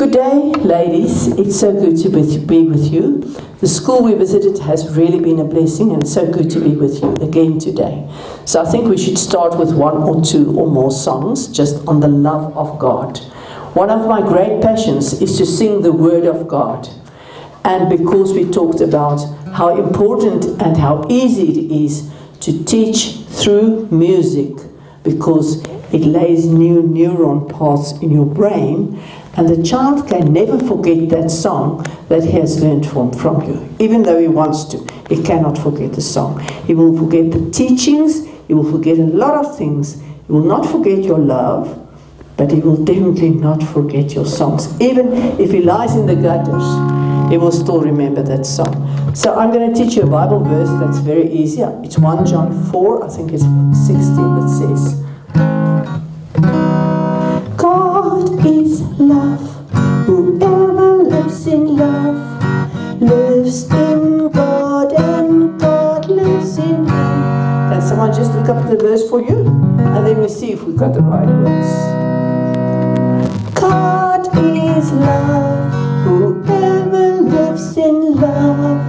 Good day, ladies. It's so good to be with you. The school we visited has really been a blessing, and so good to be with you again today. So, I think we should start with one or two or more songs just on the love of God. One of my great passions is to sing the Word of God. And because we talked about how important and how easy it is to teach through music, because it lays new neuron paths in your brain and the child can never forget that song that he has learned from, from you. Even though he wants to, he cannot forget the song. He will forget the teachings, he will forget a lot of things. He will not forget your love, but he will definitely not forget your songs. Even if he lies in the gutters, he will still remember that song. So I'm going to teach you a Bible verse that's very easy. It's 1 John 4, I think it's 16 that says, God is love. Whoever lives in love lives in God and God lives in him. Can someone just look up the verse for you? And then we see if we've got the right words. God is love. Whoever lives in love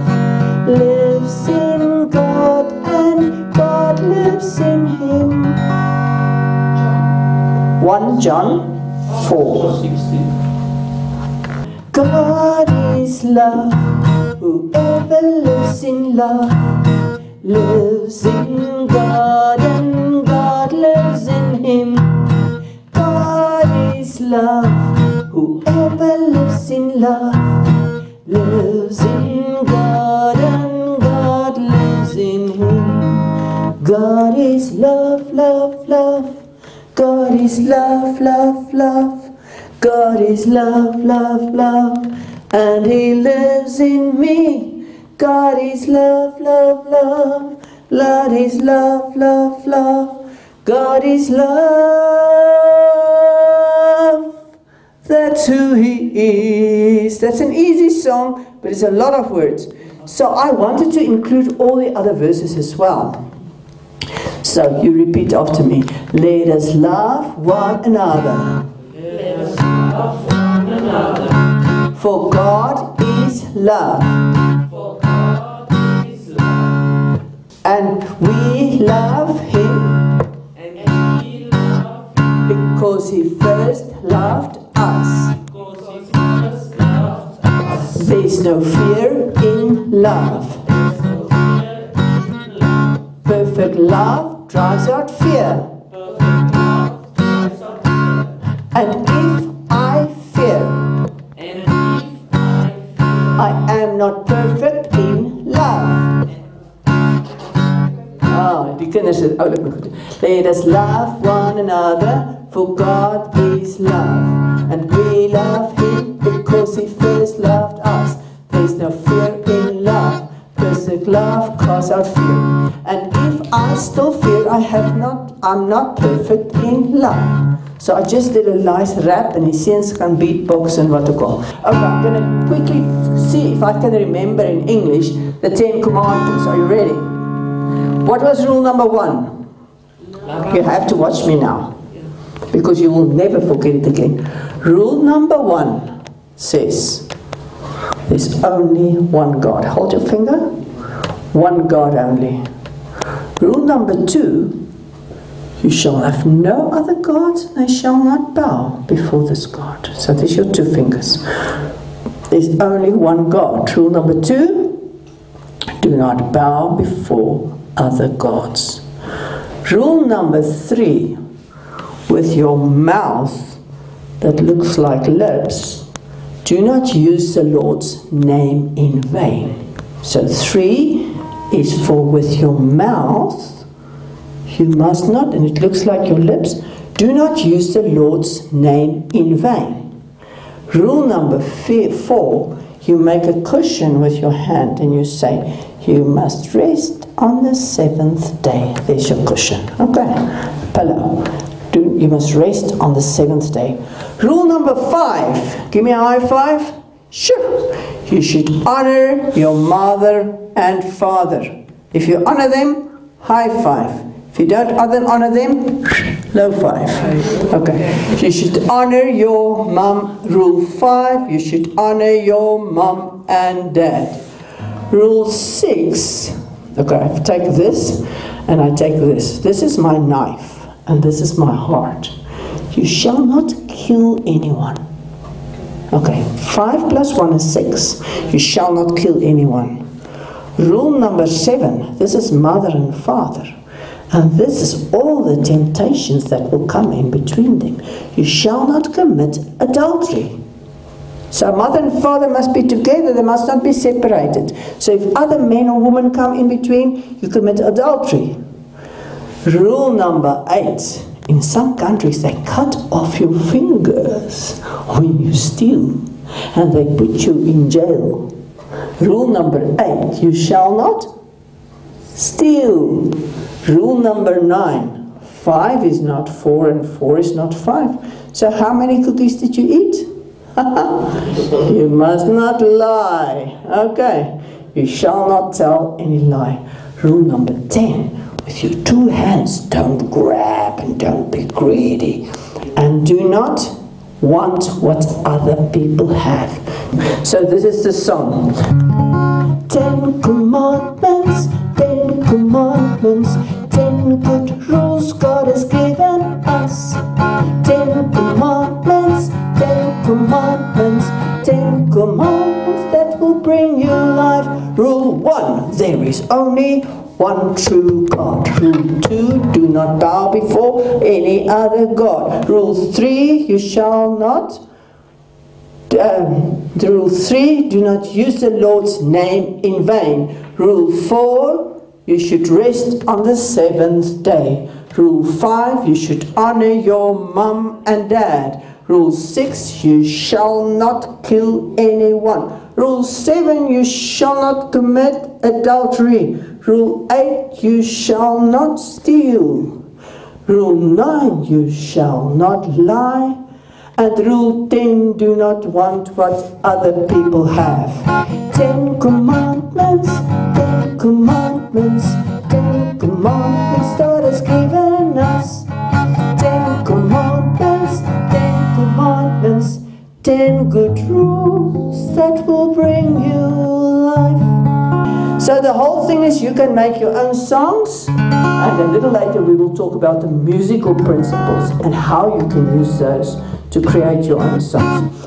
lives in God and God lives in him. 1 John 4. God is love. Whoever lives in love lives in God and God lives in him. God is love. Whoever lives in love lives in God and God lives in him. God is love, love, love. God is love, love, love. God is love, love, love. And He lives in me. God is love, love, love. God is love, love, love. God is love. That's who He is. That's an easy song, but it's a lot of words. So I wanted to include all the other verses as well. So you repeat after me. Let us love one another. Let us love one another. For God is love. For God is love. And we love Him And He loved because He first loved us. because He first loved us. There's no fear in love. There's no fear in love. Perfect love drives out fear. And if I fear, I am not perfect in love. Ah, die kinders is oulik goed. Let us love one another, for God is love. And we love Him because He first loved us. There's no fear in love. Perfect love casts out fear. And if I still fear, I have not, I'm not perfect in love. So I just did a nice rap and his seuns gaan beatbox and what to call. Okay, I'm to quickly see if I can remember in English the Ten Commandments. Are you ready? What was rule number one? You have to watch me now because you will never forget it again. Rule number one says there's only one God. Hold your finger. One God only. Rule number two you shall have no other gods, and they shall not bow before this God. So there's your two fingers. There's only one God. Rule number two do not bow before other gods. Rule number three with your mouth that looks like lips, do not use the Lord's name in vain. So three is for with your mouth you must not, and it looks like your lips, do not use the Lord's name in vain. Rule number four, you make a cushion with your hand and you say, You must rest on the seventh day. There's your cushion. Okay. Pillow. Do, you must rest on the seventh day. Rule number five, give me a high five. Sure. You should honor your mother and father. If you honor them, high five. If you don't honor them, Low five. Okay. You should honor your mum. Rule five. You should honor your mum and dad. Rule six. Okay, I take this and I take this. This is my knife and this is my heart. You shall not kill anyone. Okay, five plus one is six. You shall not kill anyone. Rule number seven. This is mother and father. And this is all the temptations that will come in between them. You shall not commit adultery. So mother and father must be together, they must not be separated. So if other men or women come in between, you commit adultery. Rule number eight. In some countries they cut off your fingers when you steal and they put you in jail. Rule number eight, you shall not steal. Rule number nine, five is not four and four is not five. So how many cookies did you eat? you must not lie. Okay. You shall not tell any lie. Rule number 10. With your two hands, don't grab and don't be greedy. And do not want what other people have. So this is the song. Ten commandments, ten commandments, ten good rules God has given us. Ten commandments, ten commandments, ten commandments that will bring you life. Rule one, there is only one true God. Rule two, do not bow before any other God. Rule three, you shall not um, rule three, do not use the Lord's name in vain. Rule four, you should rest on the seventh day. Rule five, you should honor your mum and dad. Rule six, you shall not kill anyone. Rule seven, you shall not commit adultery. Rule eight, you shall not steal. Rule nine, you shall not lie. And rule 10, do not want what other people have. Ten commandments, ten commandments, ten commandments God has given us. Ten good rules that will bring you life. So the whole thing is you can make your own songs and a little later we will talk about the musical principles and how you can use those to create your own songs.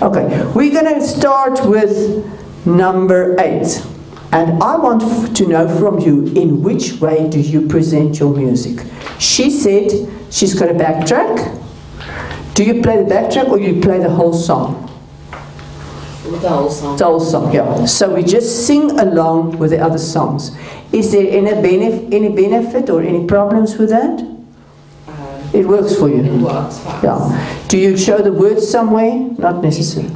Okay, we're going to start with number eight. And I want to know from you in which way do you present your music? She said she's got a backtrack. Do you play the backtrack or you play the whole song? The whole song. The whole song, yeah. So we just sing along with the other songs. Is there any, benef- any benefit or any problems with that? Um, It works for you? it works for us. Do you show the words somewhere? Not necessarily.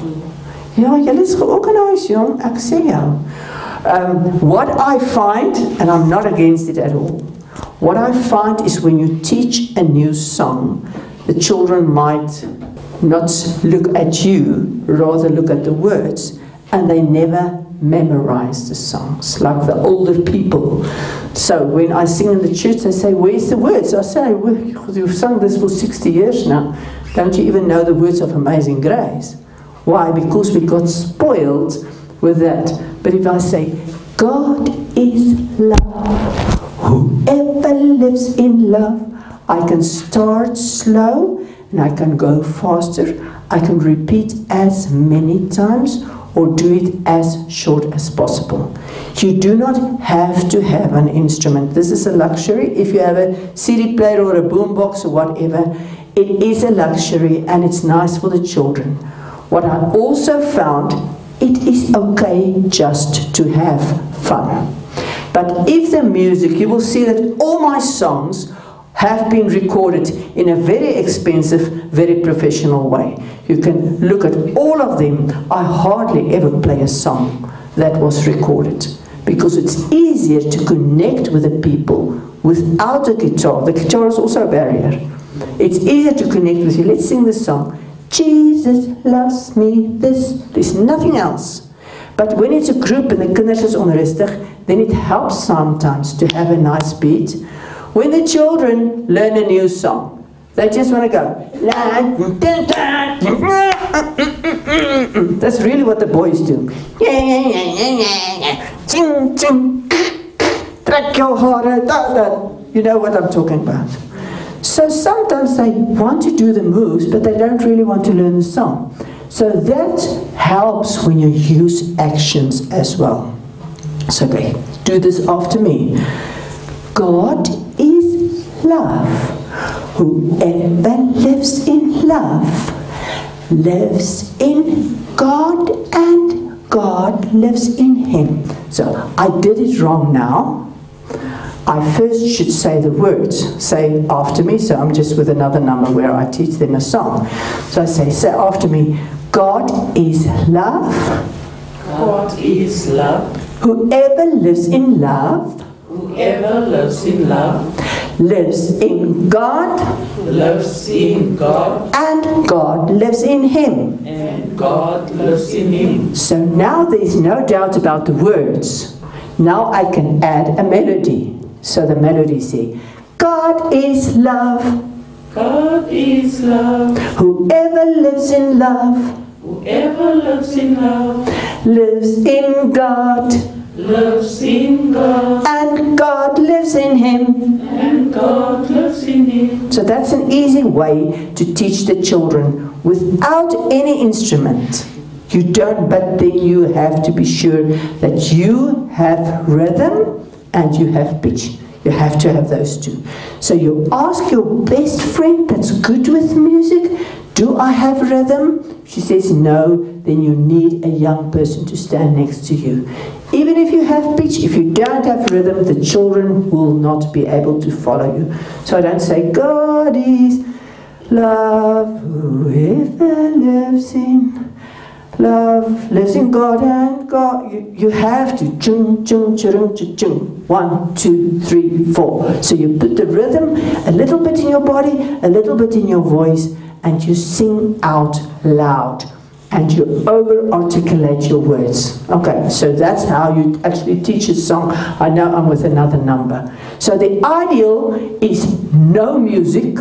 Ja, julle is georganiseerd, jong. Ek sê jou. Um, what I find, and I'm not against it at all, what I find is when you teach a new song, the children might not look at you, rather look at the words, and they never memorize the songs like the older people. So when I sing in the church, they say, Where's the words? I say, well, You've sung this for 60 years now. Don't you even know the words of Amazing Grace? Why? Because we got spoiled with that. But if I say, God is love, whoever lives in love, I can start slow and I can go faster. I can repeat as many times or do it as short as possible. You do not have to have an instrument. This is a luxury. If you have a CD player or a boombox or whatever, it is a luxury and it's nice for the children. What I also found, it is okay just to have fun. But if the music, you will see that all my songs have been recorded in a very expensive, very professional way. You can look at all of them. I hardly ever play a song that was recorded because it's easier to connect with the people without a guitar. The guitar is also a barrier. It's easier to connect with you. Let's sing this song. Jesus loves me, this, there's nothing else. But when it's a group and the kinders is onrustig, then it helps sometimes to have a nice beat. When the children learn a new song, They just want to go. That's really what the boys do. You know what I'm talking about. So sometimes they want to do the moves, but they don't really want to learn the song. So that helps when you use actions as well. So okay, do this after me. God love. Whoever lives in love lives in God and God lives in him. So I did it wrong now. I first should say the words, say after me. So I'm just with another number where I teach them a song. So I say, say after me, God is love. God is love. Whoever lives in love Whoever lives in love lives in God lives in God, and God lives in him. and God lives in him. So now there's no doubt about the words. Now I can add a melody. So the melody say, God is love. God is love. Whoever lives in love Whoever lives in love lives in God lives in God, and God lives in him. and God lives in him. So that's an easy way to teach the children without any instrument. You don't, but then you have to be sure that you have rhythm and you have pitch. You have to have those two. So you ask your best friend that's good with music, do I have rhythm? She says no, then you need a young person to stand next to you. Even if you have pitch, if you don't have rhythm, the children will not be able to follow you. So I don't say, God is love, whoever lives in love, lives in God and God. You, you have to chung, chung, chung, chung, chung. One, two, three, four. So you put the rhythm a little bit in your body, a little bit in your voice, and you sing out loud and you over articulate your words. Okay, so that's how you actually teach a song. I know I'm with another number. So the ideal is no music,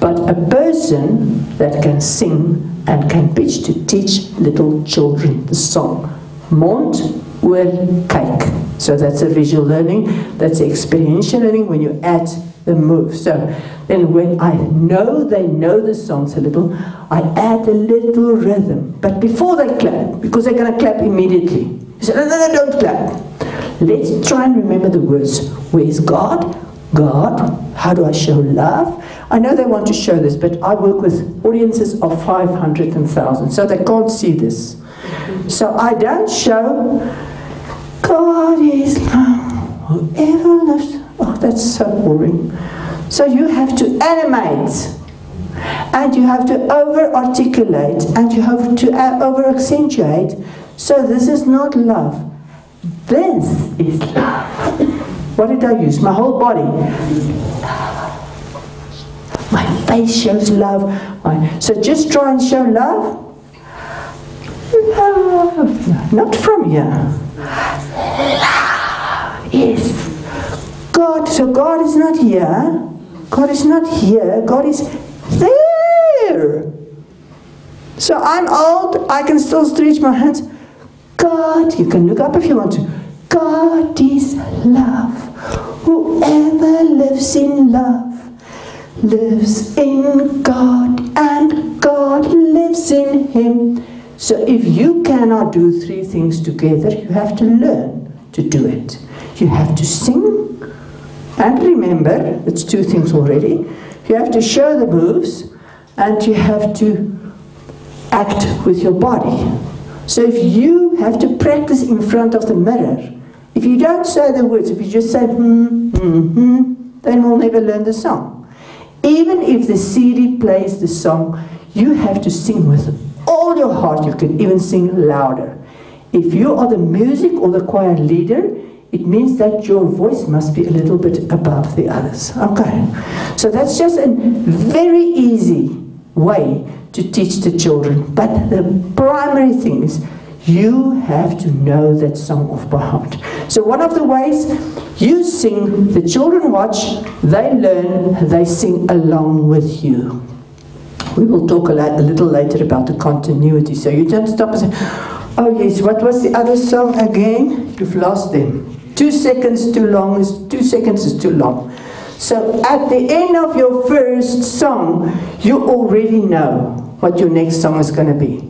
but a person that can sing and can pitch to teach little children the song. Mond oor kyk. So that's a visual learning, that's experiential learning when you add the move. So then when I know they know the songs a little, I add a little rhythm. But before they clap, because they're going to clap immediately. You say, no, no, no, don't clap. Let's try and remember the words. Where's God? God. How do I show love? I know they want to show this, but I work with audiences of 500 and 1,000, so they can't see this. So I don't show God is love. Whoever loves. Oh, that's so boring. So you have to animate. And you have to over articulate. And you have to uh, over accentuate. So this is not love. This is love. What did I use? My whole body. My face shows love. So just try and show love. Love. Not from here. Love. Yes. God, so God is not here. God is not here. God is there. So I'm old. I can still stretch my hands. God, you can look up if you want to. God is love. Whoever lives in love lives in God and God lives in him. So if you cannot do three things together, you have to learn to do it. You have to sing and remember, it's two things already. You have to show the moves and you have to act with your body. So if you have to practice in front of the mirror, if you don't say the words, if you just say hmm, hmm, hmm, then we'll never learn the song. Even if the CD plays the song, you have to sing with all your heart. You can even sing louder. If you are the music or the choir leader, it means that your voice must be a little bit above the others. Okay. So that's just a very easy way to teach the children. But the primary thing is You have to know that song by heart. So, one of the ways you sing, the children watch, they learn, they sing along with you. We will talk a, la- a little later about the continuity. So, you don't stop and say, Oh, yes, what was the other song again? You've lost them. Two seconds too long is two seconds is too long. So at the end of your first song, you already know what your next song is going to be.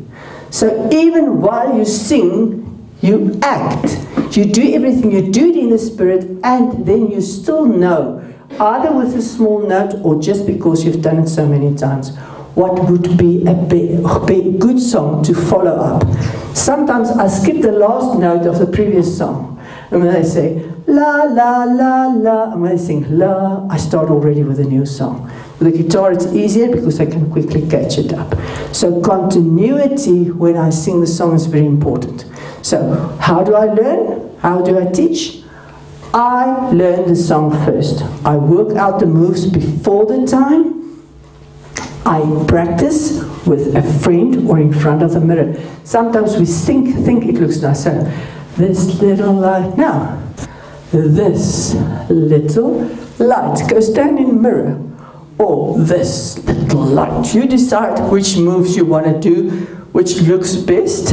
So even while you sing, you act. You do everything, you do it in the spirit, and then you still know, either with a small note or just because you've done it so many times, what would be a big, good song to follow up. Sometimes I skip the last note of the previous song. And when I say la la la la, and when they sing la, I start already with a new song. With the guitar, it's easier because I can quickly catch it up. So continuity when I sing the song is very important. So how do I learn? How do I teach? I learn the song first. I work out the moves before the time. I practice with a friend or in front of the mirror. Sometimes we think, think it looks nice. So this little light. Now, this little light. Go stand in mirror. Or this little light. You decide which moves you want to do, which looks best.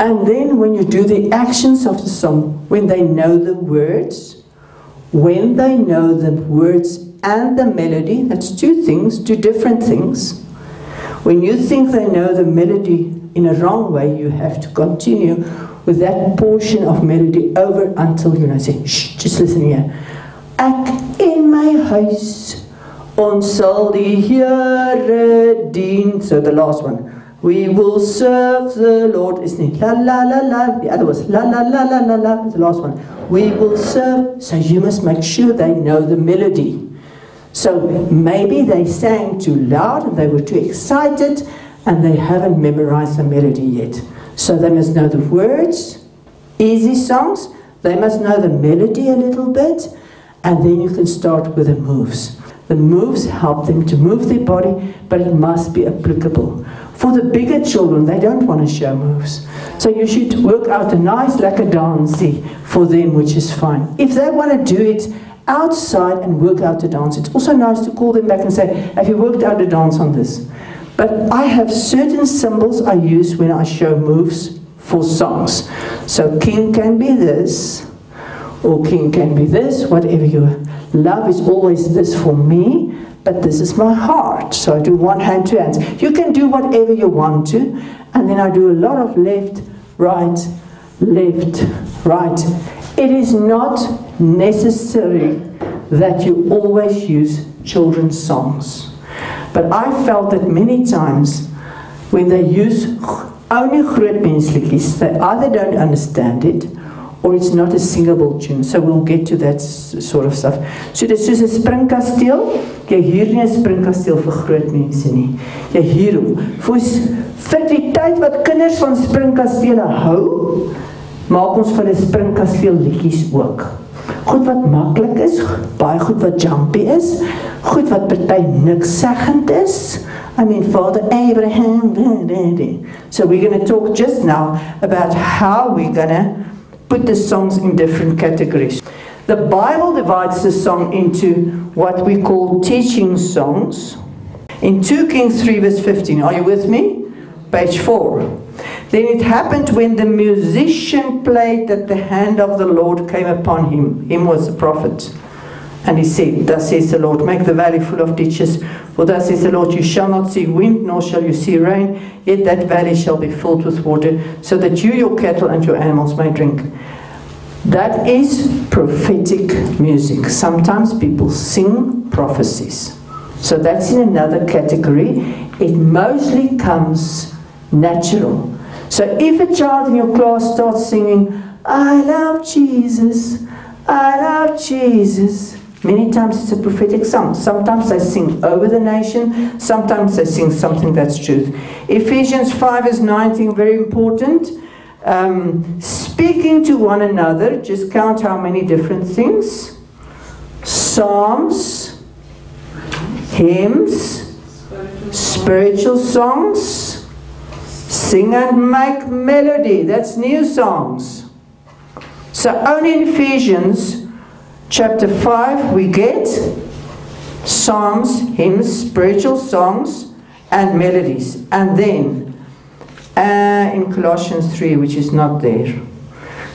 And then when you do the actions of the song, when they know the words, when they know the words and the melody, that's two things, two different things. When you think they know the melody in a wrong way, you have to continue with that portion of melody over until you know, say, shh, just listen here. Ek in my huis, ons sal die Here dien. So the last one. We will serve the Lord. Is nie la la la la. The other was la la la la la la. The last one. We will serve. So you must make sure they know the melody. So maybe they sang too loud and they were too excited and they haven't memorized the melody yet. So they must know the words, easy songs, they must know the melody a little bit, and then you can start with the moves. The moves help them to move their body, but it must be applicable. For the bigger children, they don't want to show moves. So you should work out a nice lekker dancey for them, which is fine. If they want to do it outside and work out the dance, it's also nice to call them back and say, have you worked out a dance on this? But I have certain symbols I use when I show moves for songs. So king can be this, or king can be this, whatever you love is always this for me, but this is my heart. So I do one hand, two hands. You can do whatever you want to, and then I do a lot of left, right, left, right. It is not necessary that you always use children's songs. But I felt that many times when they use only groot menslikies, they either don't understand it or it's not a singable tune. So we'll get to that sort of stuff. So dis soos 'n springkasteel. Jy huur nie 'n springkasteel vir groot mense nie. Jy huur hom vir vir die tyd wat kinders van springkastele hou, maak ons van 'n springkasteel liedjies ook. Goed wat maklik is, baie goed wat jumpy is, goed wat party niks seggend is. I mean, Father Abraham. So we're going to talk just now about how we're going to put the songs in different categories. The Bible divides the song into what we call teaching songs. In 2 Kings 3, verse 15, are you with me? Page 4. Then it happened when the musician played that the hand of the Lord came upon him. Him was the prophet. And he said, Thus says the Lord, make the valley full of ditches. For thus says the Lord, you shall not see wind, nor shall you see rain, yet that valley shall be filled with water, so that you, your cattle, and your animals may drink. That is prophetic music. Sometimes people sing prophecies. So that's in another category. It mostly comes natural. So if a child in your class starts singing, I love Jesus, I love Jesus, many times it's a prophetic song. Sometimes they sing over the nation, sometimes they sing something that's truth. Ephesians 5 is 19, very important. Um, speaking to one another, just count how many different things. Psalms, hymns, spiritual songs, Sing and make melody. That's new songs. So only in Ephesians chapter 5 we get psalms, hymns, spiritual songs, and melodies. And then uh, in Colossians 3, which is not there,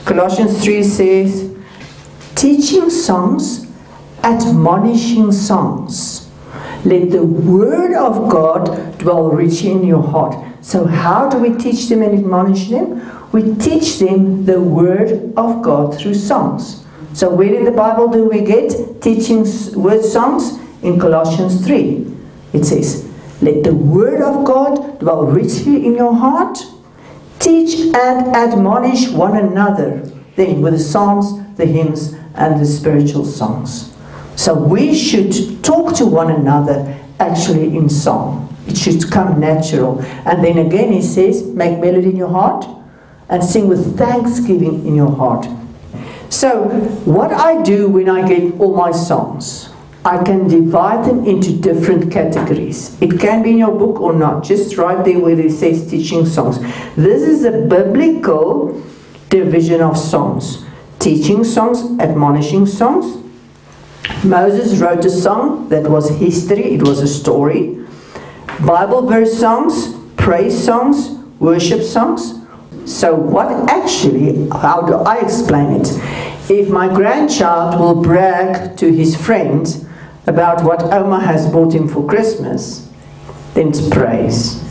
Colossians 3 says, teaching songs, admonishing songs. Let the word of God dwell richly in your heart. So, how do we teach them and admonish them? We teach them the word of God through songs. So, where in the Bible do we get teaching word songs? In Colossians 3. It says, Let the word of God dwell richly in your heart. Teach and admonish one another. Then, with the psalms, the hymns, and the spiritual songs. So we should talk to one another actually in song. It should come natural. And then again he says, make melody in your heart and sing with thanksgiving in your heart. So what I do when I get all my songs, I can divide them into different categories. It can be in your book or not, just right there where it says teaching songs. This is a biblical division of songs. Teaching songs, admonishing songs, Moses wrote a song that was history, it was a story. Bible verse songs, praise songs, worship songs. So, what actually, how do I explain it? If my grandchild will brag to his friends about what Oma has bought him for Christmas, then it's praise.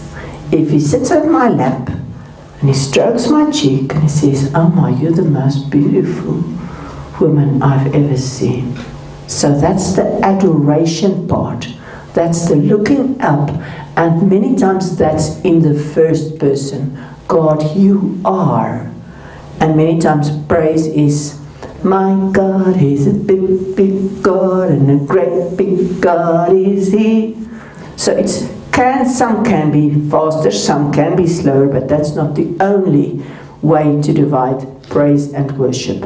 If he sits on my lap and he strokes my cheek and he says, Oma, you're the most beautiful woman I've ever seen so that's the adoration part. That's the looking up. And many times that's in the first person. God, you are. And many times praise is, my God is a big, big God, and a great big God is He. So it's can some can be faster, some can be slower, but that's not the only way to divide praise and worship.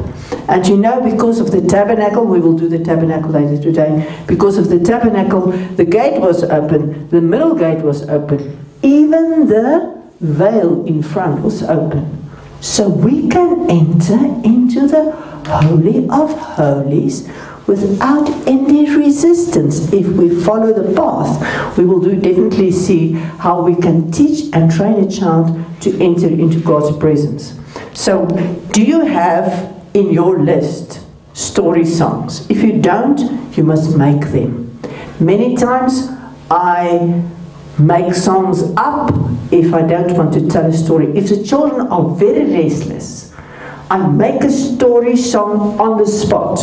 And you know, because of the tabernacle, we will do the tabernacle later today, because of the tabernacle, the gate was open, the middle gate was open, even the veil in front was open. So we can enter into the Holy of Holies without any resistance. If we follow the path, we will do definitely see how we can teach and train a child to enter into God's presence. So, do you have in your list story songs? If you don't, you must make them. Many times I make songs up if I don't want to tell a story. If the children are very restless, I make a story song on the spot.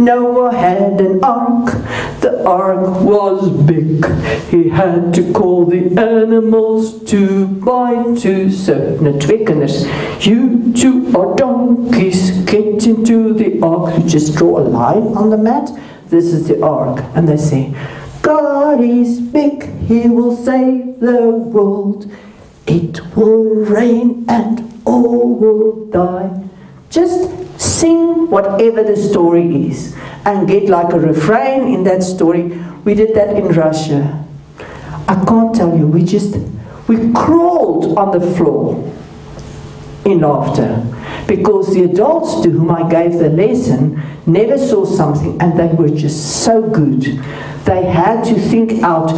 Noah had an ark, the ark was big. He had to call the animals two by two. So, nou twee you two are donkeys, get into the ark. You just draw a line on the mat. This is the ark. And they say, God is big, he will save the world. It will rain and all will die. Just sing whatever the story is and get like a refrain in that story. We did that in Russia. I can't tell you, we just, we crawled on the floor in laughter because the adults to whom I gave the lesson never saw something and they were just so good. They had to think out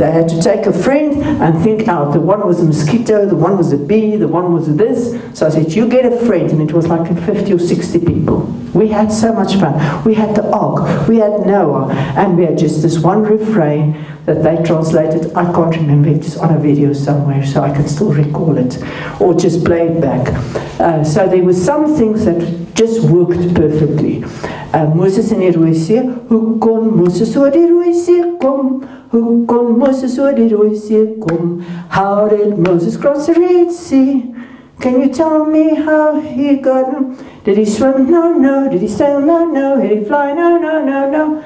they had to take a friend and think out. The one was a mosquito, the one was a bee, the one was this. So I said, You get a friend. And it was like 50 or 60 people. We had so much fun. We had the ark, we had Noah, and we had just this one refrain that they translated. I can't remember, it's on a video somewhere, so I can still recall it, or just play it back. Uh, so there were some things that just worked perfectly. Uh, Moses in die Rooi See, hoe kon Moses oor die Rooi See kom? Hoe kon Moses oor die Rooi See kom? How did Moses cross the Red Sea? Can you tell me how he got? Did he swim? No, no. Did he sail? No, no. Did he fly? No, no, no, no.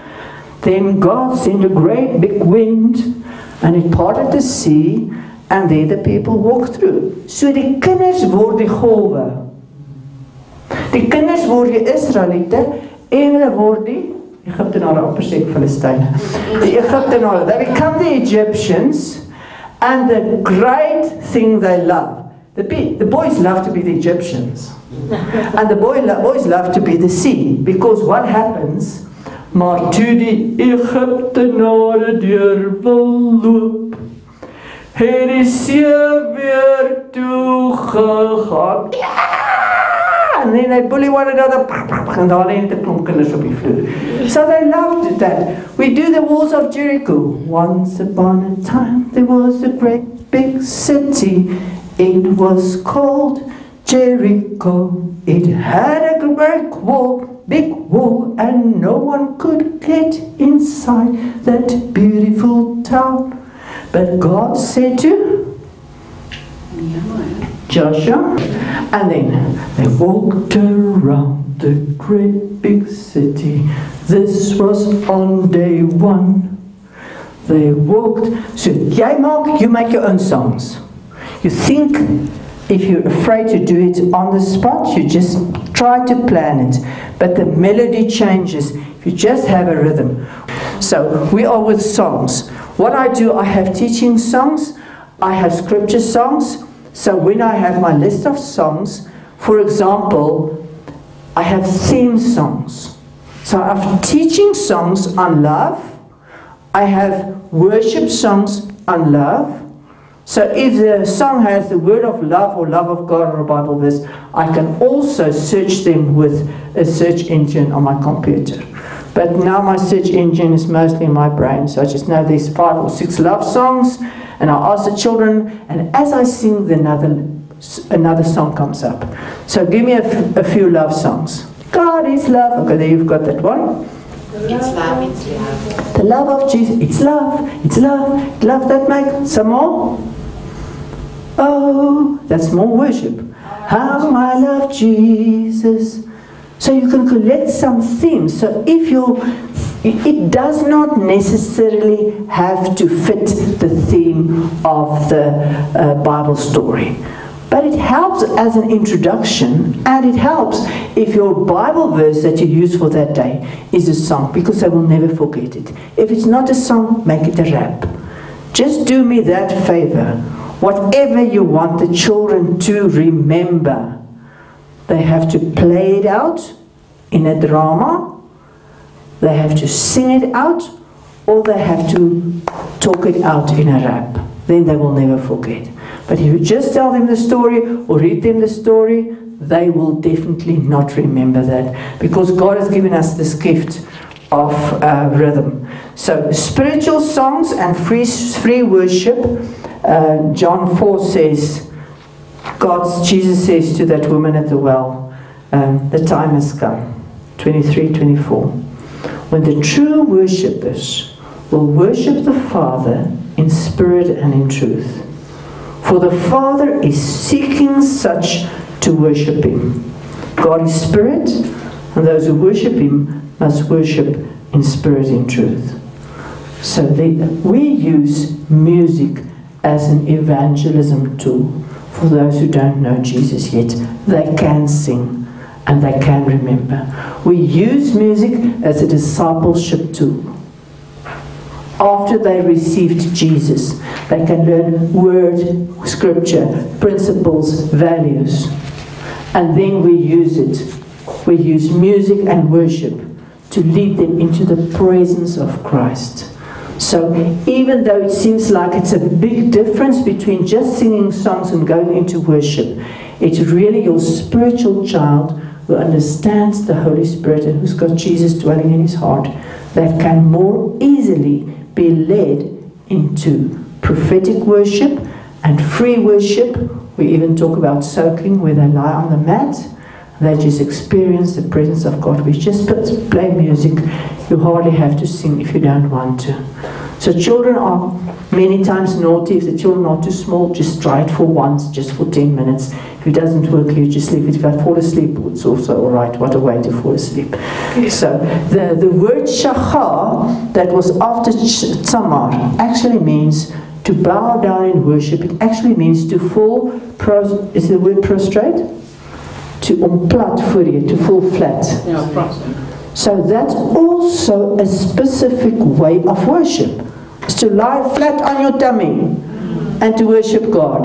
Then God sent a great big wind and it parted the sea and there the people walked through. So die kinders word die golwe. Die kinders word die Israeliete en hulle word die Egiptenare amper sê Filistyne. Die Egiptenare, they become the Egyptians And the great thing they love, the, the boys love to be the Egyptians. and the boy boys love to be the sea. Because what happens? Maar toe die Egiptenare deur wil loop, het die see weer toegegaan. Ja! And then they bully one another. En daar lê net 'n klomp kinders op die vloer. So they loved that. We do the walls of Jericho. Once upon a time there was a great big city. It was called Jericho. It had a great wall, big wall, and no one could get inside that beautiful town. But God said to Joshua, and then they walked around the great big city. This was on day one. They walked. So, jy maak, you make your own songs. You think if you're afraid to do it on the spot, you just try to plan it. But the melody changes you just have a rhythm. So we are with songs. What I do, I have teaching songs, I have scripture songs. So when I have my list of songs, for example, I have theme songs. So I have teaching songs on love. I have worship songs on love. So if the song has the word of love or love of God or a Bible verse, I can also search them with a search engine on my computer. But now my search engine is mostly in my brain, so I just know these five or six love songs, and I ask the children, and as I sing, the another another song comes up. So give me a, f- a few love songs. God is love. Okay, there you've got that one. It's love, it's love. The love of Jesus. It's love. It's love. Love that makes some more. Oh, that's more worship. How I love Jesus. So you can collect some themes. So if you, it does not necessarily have to fit the theme of the uh, Bible story. But it helps as an introduction, and it helps if your Bible verse that you use for that day is a song, because I will never forget it. If it's not a song, make it a rap. Just do me that favor. Whatever you want the children to remember, they have to play it out in a drama, they have to sing it out, or they have to talk it out in a rap. Then they will never forget. But if you just tell them the story or read them the story, they will definitely not remember that because God has given us this gift of uh, rhythm. So, spiritual songs and free, free worship. Uh, John 4 says, God, Jesus says to that woman at the well, um, the time has come. 23 24. When the true worshippers will worship the Father in spirit and in truth. For the Father is seeking such to worship Him. God is spirit, and those who worship Him must worship in spirit and truth. So they, we use music as an evangelism tool for those who don't know Jesus yet. They can sing and they can remember. We use music as a discipleship tool after they received Jesus. They can learn word, scripture, principles, values. And then we use it. We use music and worship to lead them into the presence of Christ. So even though it seems like it's a big difference between just singing songs and going into worship, it's really your spiritual child who understands the Holy Spirit and who's got Jesus dwelling in his heart that can more easily be led into prophetic worship and free worship. We even talk about soaking where they lie on the mat. They just experience the presence of God. We just play music. You hardly have to sing if you don't want to. So children are many times naughty. If the children are too small, just try it for once, just for 10 minutes. If it doesn't work, you just leave it. If I fall asleep, oh, it's also all right. What a way to fall asleep. So the, the word shachar that was after ch- tzamar actually means to bow down in worship. It actually means to fall, pros, is the word prostrate? To omplat voor je, to fall flat. Ja, prachtig. So that's also a specific way of worship. Is to lie flat on your tummy. and to worship God.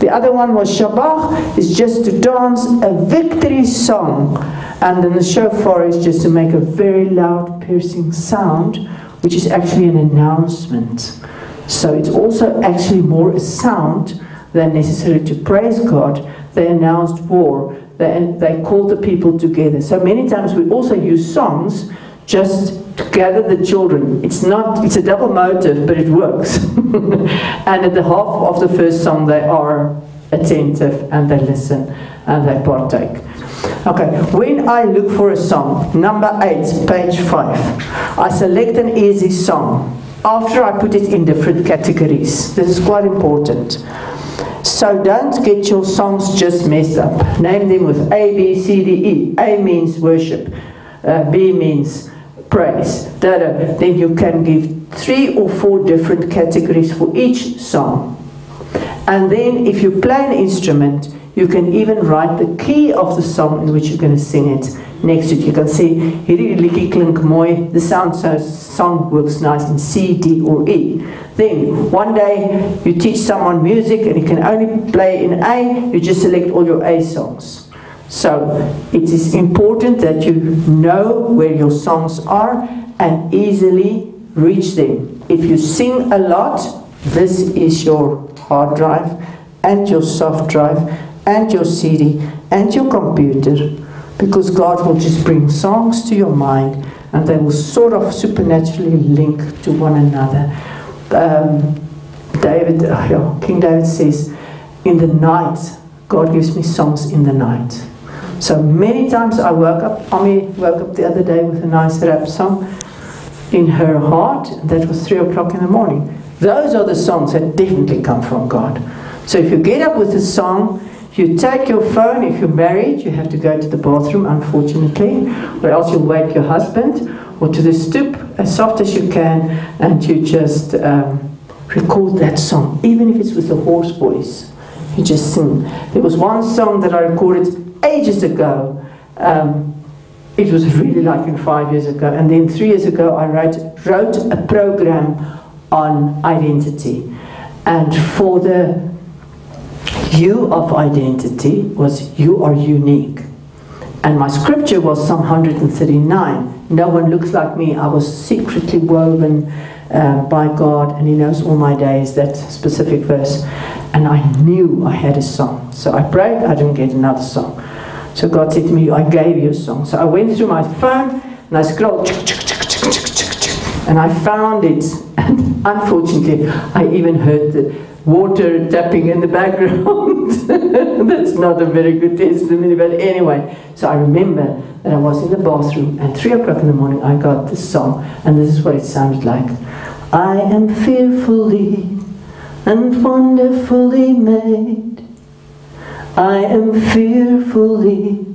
The other one was Shabach, is just to dance a victory song. And then the shofar is just to make a very loud, piercing sound, which is actually an announcement. So it's also actually more a sound than necessarily to praise God. They announced war. They, they called the people together. So many times we also use songs just to gather the children. It's not, it's a double motive, but it works. and at the half of the first song, they are attentive and they listen and they partake. Okay, when I look for a song, number eight, page five, I select an easy song after I put it in different categories. This is quite important. So don't get your songs just messed up. Name them with A, B, C, D, E. A means worship. Uh, B means praise. Da, da. Then you can give three or four different categories for each song. And then if you play an instrument, you can even write the key of the song in which you're going to sing it next to it. You can see klink mooi. The sound so song works nice in C, D or E. Then one day you teach someone music and he can only play in A, you just select all your A songs. So it is important that you know where your songs are and easily reach them. If you sing a lot, this is your hard drive and your soft drive and your CD and your computer because God will just bring songs to your mind and they will sort of supernaturally link to one another. Um, David, uh, King David says, in the night, God gives me songs in the night. So many times I woke up, Ami woke up the other day with a nice rap song in her heart. That was three o'clock in the morning. Those are the songs that definitely come from God. So if you get up with a song, you take your phone, if you're married, you have to go to the bathroom, unfortunately, or else you'll wake your husband, or to the stoop as soft as you can, and you just um, record that song, even if it's with a hoarse voice. You just sing. There was one song that I recorded ages ago. Um, it was really like in five years ago, and then three years ago I wrote, wrote a program on identity. And for the you of identity was you are unique. And my scripture was Psalm 139. No one looks like me. I was secretly woven uh, by God, and He knows all my days, that specific verse. And I knew I had a song. So I prayed, I didn't get another song. So God said to me, I gave you a song. So I went through my phone and I scrolled, and I found it. And unfortunately, I even heard the water tapping in the background. That's not a very good testimony, but anyway. So I remember that I was in the bathroom and three o'clock in the morning I got this song, and this is what it sounded like. I am fearfully and wonderfully made. I am fearfully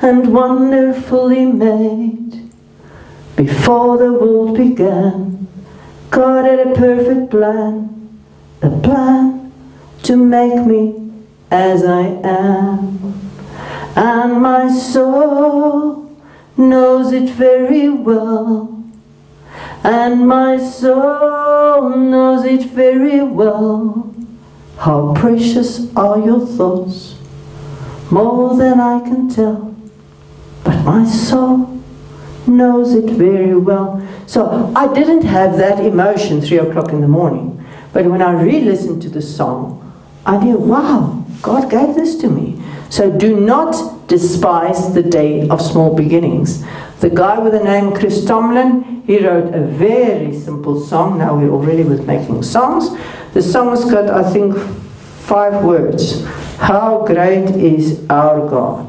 and wonderfully made. Before the world began, God had a perfect plan a plan to make me as I am. And my soul knows it very well. And my soul knows it very well. How precious are your thoughts, more than I can tell. But my soul knows it very well. So I didn't have that emotion three o'clock in the morning. But when I re-listened to the song, I knew, wow, God gave this to me. So do not despise the day of small beginnings. The guy with the name Chris Tomlin, he wrote a very simple song. Now we're already with making songs. The song's got, I think, five words. How great is our God?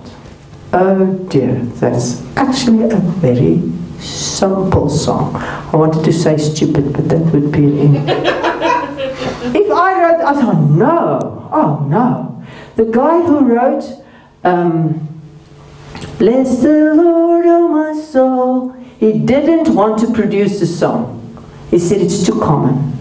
Oh dear, that's actually a very simple song. I wanted to say stupid, but that would be an I thought, no, oh no. The guy who wrote, um, Bless the Lord, oh my soul, he didn't want to produce a song. He said it's too common.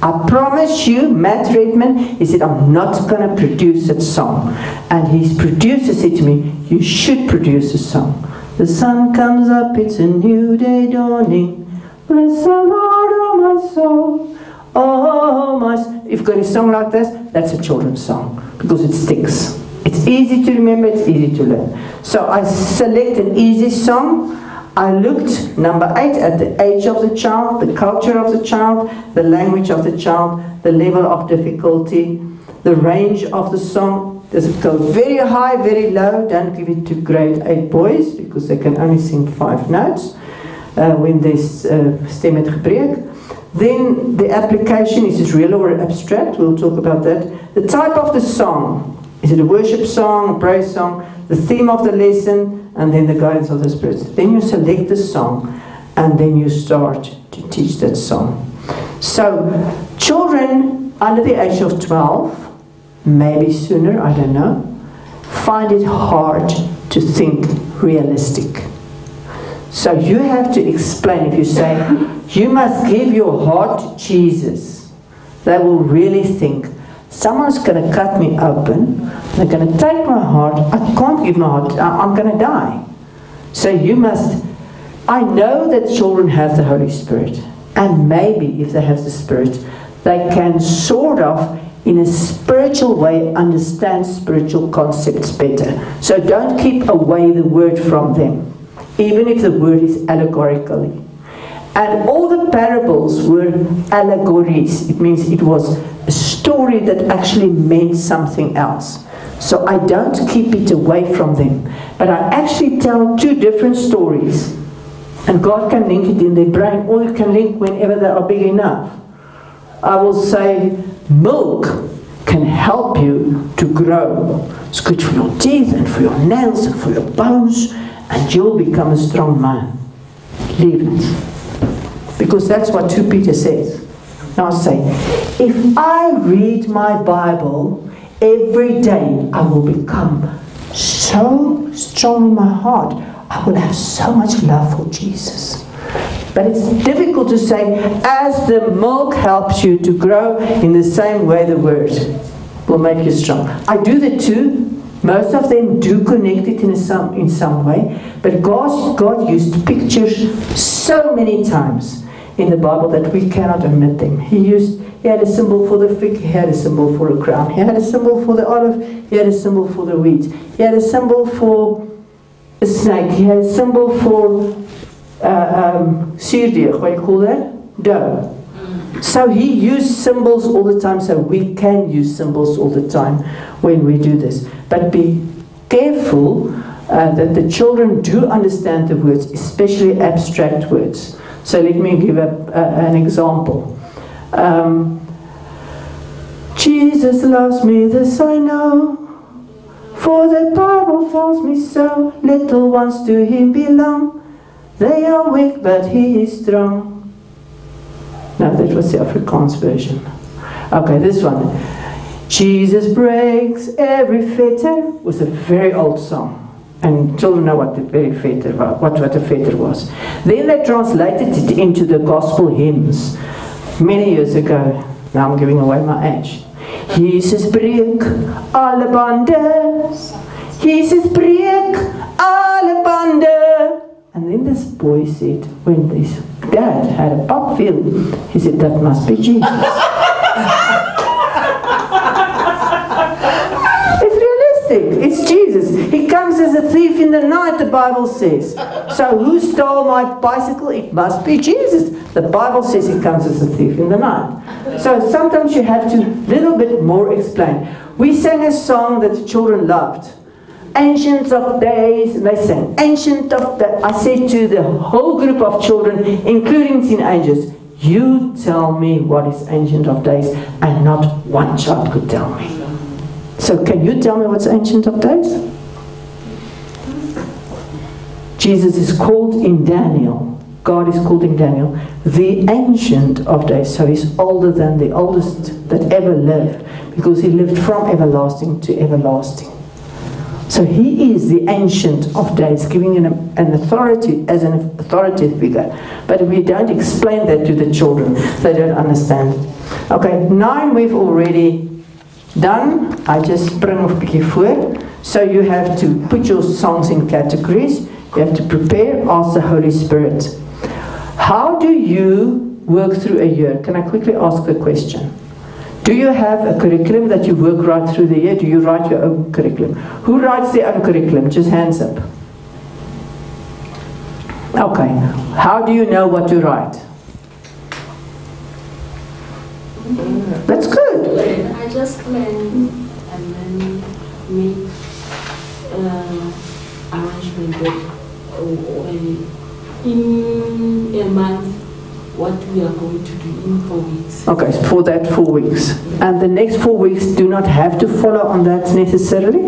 I promise you, Matt Redman, he said, I'm not going to produce that song. And his producer said to me, you should produce a song. The sun comes up, it's a new day dawning. Bless the Lord, oh my soul. Oh, my. If you've got a song like this, that's a children's song because it sticks. It's easy to remember, it's easy to learn. So I select an easy song. I looked, number eight, at the age of the child, the culture of the child, the language of the child, the level of difficulty, the range of the song. Does it go very high, very low? Don't give it to grade eight boys because they can only sing five notes uh, when there's uh, stem het gepreek. Then the application is it real or abstract? We'll talk about that. The type of the song is it a worship song, a praise song? The theme of the lesson, and then the guidance of the Spirit. Then you select the song, and then you start to teach that song. So, children under the age of 12, maybe sooner, I don't know, find it hard to think realistic. So you have to explain if you say, you must give your heart to Jesus. They will really think, someone's going to cut me open, they're going to take my heart, I can't give my heart, I'm going to die. So you must, I know that children have the Holy Spirit, and maybe if they have the Spirit, they can sort of, in a spiritual way, understand spiritual concepts better. So don't keep away the word from them even if the word is allegorically. And all the parables were allegories. It means it was a story that actually meant something else. So I don't keep it away from them, but I actually tell two different stories. And God can link it in their brain, or you can link whenever they are big enough. I will say, milk can help you to grow. It's good for your teeth and for your nails and for your bones and you'll become a strong man. Leave it. Because that's what 2 Peter says. Now say, if I read my Bible every day, I will become so strong in my heart. I will have so much love for Jesus. But it's difficult to say, as the milk helps you to grow, in the same way the word will make you strong. I do the two, most of them do connect it in some in some way, but God God used pictures so many times in the Bible that we cannot omit them. He used he had a symbol for the fig, he had a symbol for a crown, he had a symbol for the olive, he had a symbol for the wheat, he had a symbol for a snake, he had a symbol for uh, um, what do you call that? Dough. So he used symbols all the time, so we can use symbols all the time when we do this. But be careful uh, that the children do understand the words, especially abstract words. So let me give a, a, an example. Um, Jesus loves me, this I know. For the Bible tells me so. Little ones to him belong. They are weak, but he is strong. Now that was the Afrikaans version. Okay, this one. Jesus breaks every fetter was a very old song. And children know what the very was, what, what a fetter was. Then they translated it into the gospel hymns many years ago. Now I'm giving away my age. Jesus breek alle bande. Jesus breek alle bande. And then this boy said, when his dad had a pop field, he said, that must be Jesus. It's Jesus. He comes as a thief in the night, the Bible says. So who stole my bicycle? It must be Jesus. The Bible says he comes as a thief in the night. So sometimes you have to little bit more explain. We sang a song that the children loved ancients of days, and they sang, ancient of the, I said to the whole group of children, including teenagers, you tell me what is ancient of days, and not one child could tell me. So can you tell me what's ancient of days? Jesus is called in Daniel, God is called in Daniel, the ancient of days. So he's older than the oldest that ever lived, because he lived from everlasting to everlasting. So he is the ancient of days, giving an, an authority as an authority figure. But we don't explain that to the children, they don't understand. Okay, nine we've already done. I just spring off bietjie voor. So you have to put your songs in categories. You have to prepare, ask the Holy Spirit. How do you work through a year? Can I quickly ask a question? Do you have a curriculum that you work right through the year? Do you write your own curriculum? Who writes their own curriculum? Just hands up. Okay. How do you know what to write? That's good. Just plan and then make uh, arrangement with, uh, in a month what we are going to do in four weeks. Okay, for that four weeks. And the next four weeks do not have to follow on that necessarily?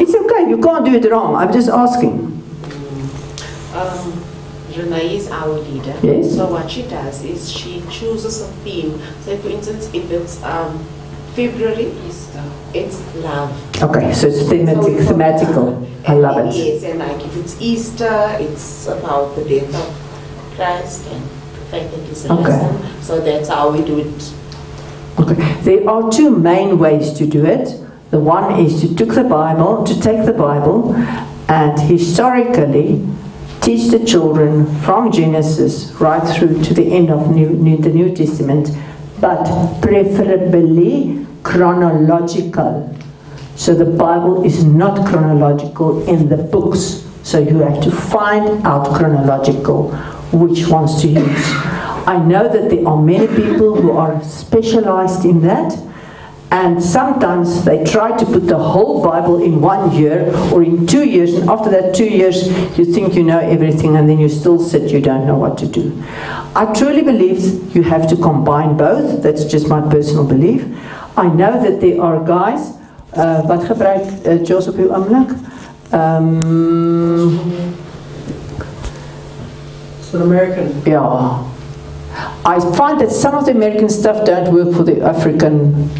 It's okay, you can't do it wrong. I'm just asking. Um, Renee is our leader. Yes. So what she does is she chooses a theme. So for instance, if it's um, February, Easter, it's love. Okay, so it's thematic, So- thematical. I love it. Yes, and like if it's Easter, it's about the death of Christ and the fact that he's Okay. So that's how we do it. Okay. There are two main ways to do it. The one is to take the Bible, to take the Bible, and historically teach the children from Genesis right through to the end of New, New, the New Testament, but preferably chronological. So the Bible is not chronological in the books. So you have to find out chronological which ones to use. I know that there are many people who are specialized in that. And sometimes they try to put the whole Bible in one year or in two years, and after that two years, you think you know everything, and then you still sit, you don't know what to do. I truly believe you have to combine both. That's just my personal belief. I know that there are guys. Uh, wat gebruikt uh, Jos op uw? Um, It's an American. yeah. I find that some of the American stuff don't work for the African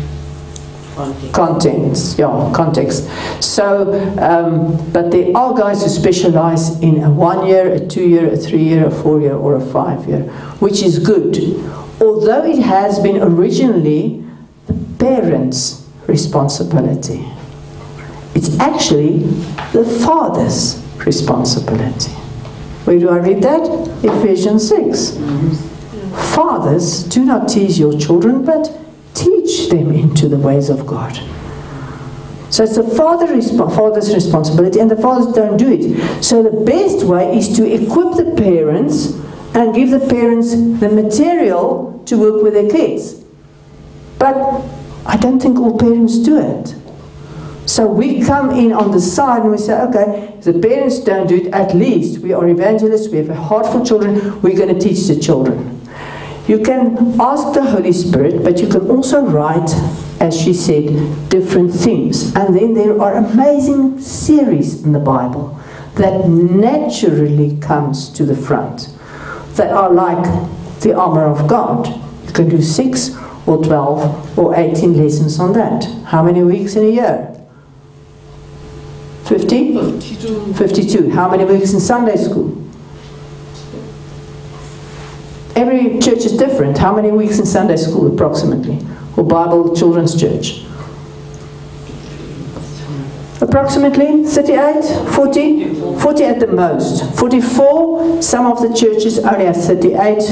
Context. contents, yeah, context. So, um, but there are guys who specialize in a one year, a two year, a three year, a four year, or a five year, which is good. Although it has been originally the parents' responsibility, it's actually the father's responsibility. Where do I read that? Ephesians 6. Fathers, do not tease your children, but teach them into the ways of God. So it's the father resp- father's responsibility, and the fathers don't do it. So the best way is to equip the parents and give the parents the material to work with their kids. But I don't think all parents do it. So we come in on the side and we say, okay, the parents don't do it, at least we are evangelists, we have a heart for children, we're going to teach the children. You can ask the Holy Spirit, but you can also write, as she said, different things. And then there are amazing series in the Bible that naturally comes to the front. That are like the armor of God. You can do six or 12 or 18 lessons on that. How many weeks in a year? 50? 52. 52. How many weeks in Sunday school? Every church is different. How many weeks in Sunday school, approximately? Or Bible Children's Church? Approximately 38, 40, 40 at the most. 44, some of the churches only have 38.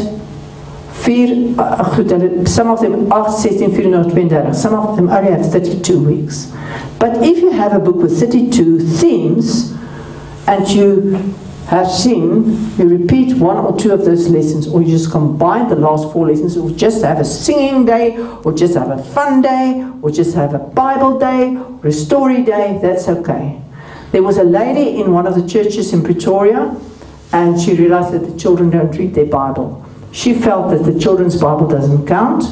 Vier, uh, some of them 8, 16, 4, 32. Some of them only have 32 weeks. But if you have a book with 32 themes and you have seen, you repeat one or two of those lessons, or you just combine the last four lessons, or just have a singing day, or just have a fun day, or just have a Bible day, or a story day, that's okay. There was a lady in one of the churches in Pretoria, and she realized that the children don't read their Bible. She felt that the children's Bible doesn't count,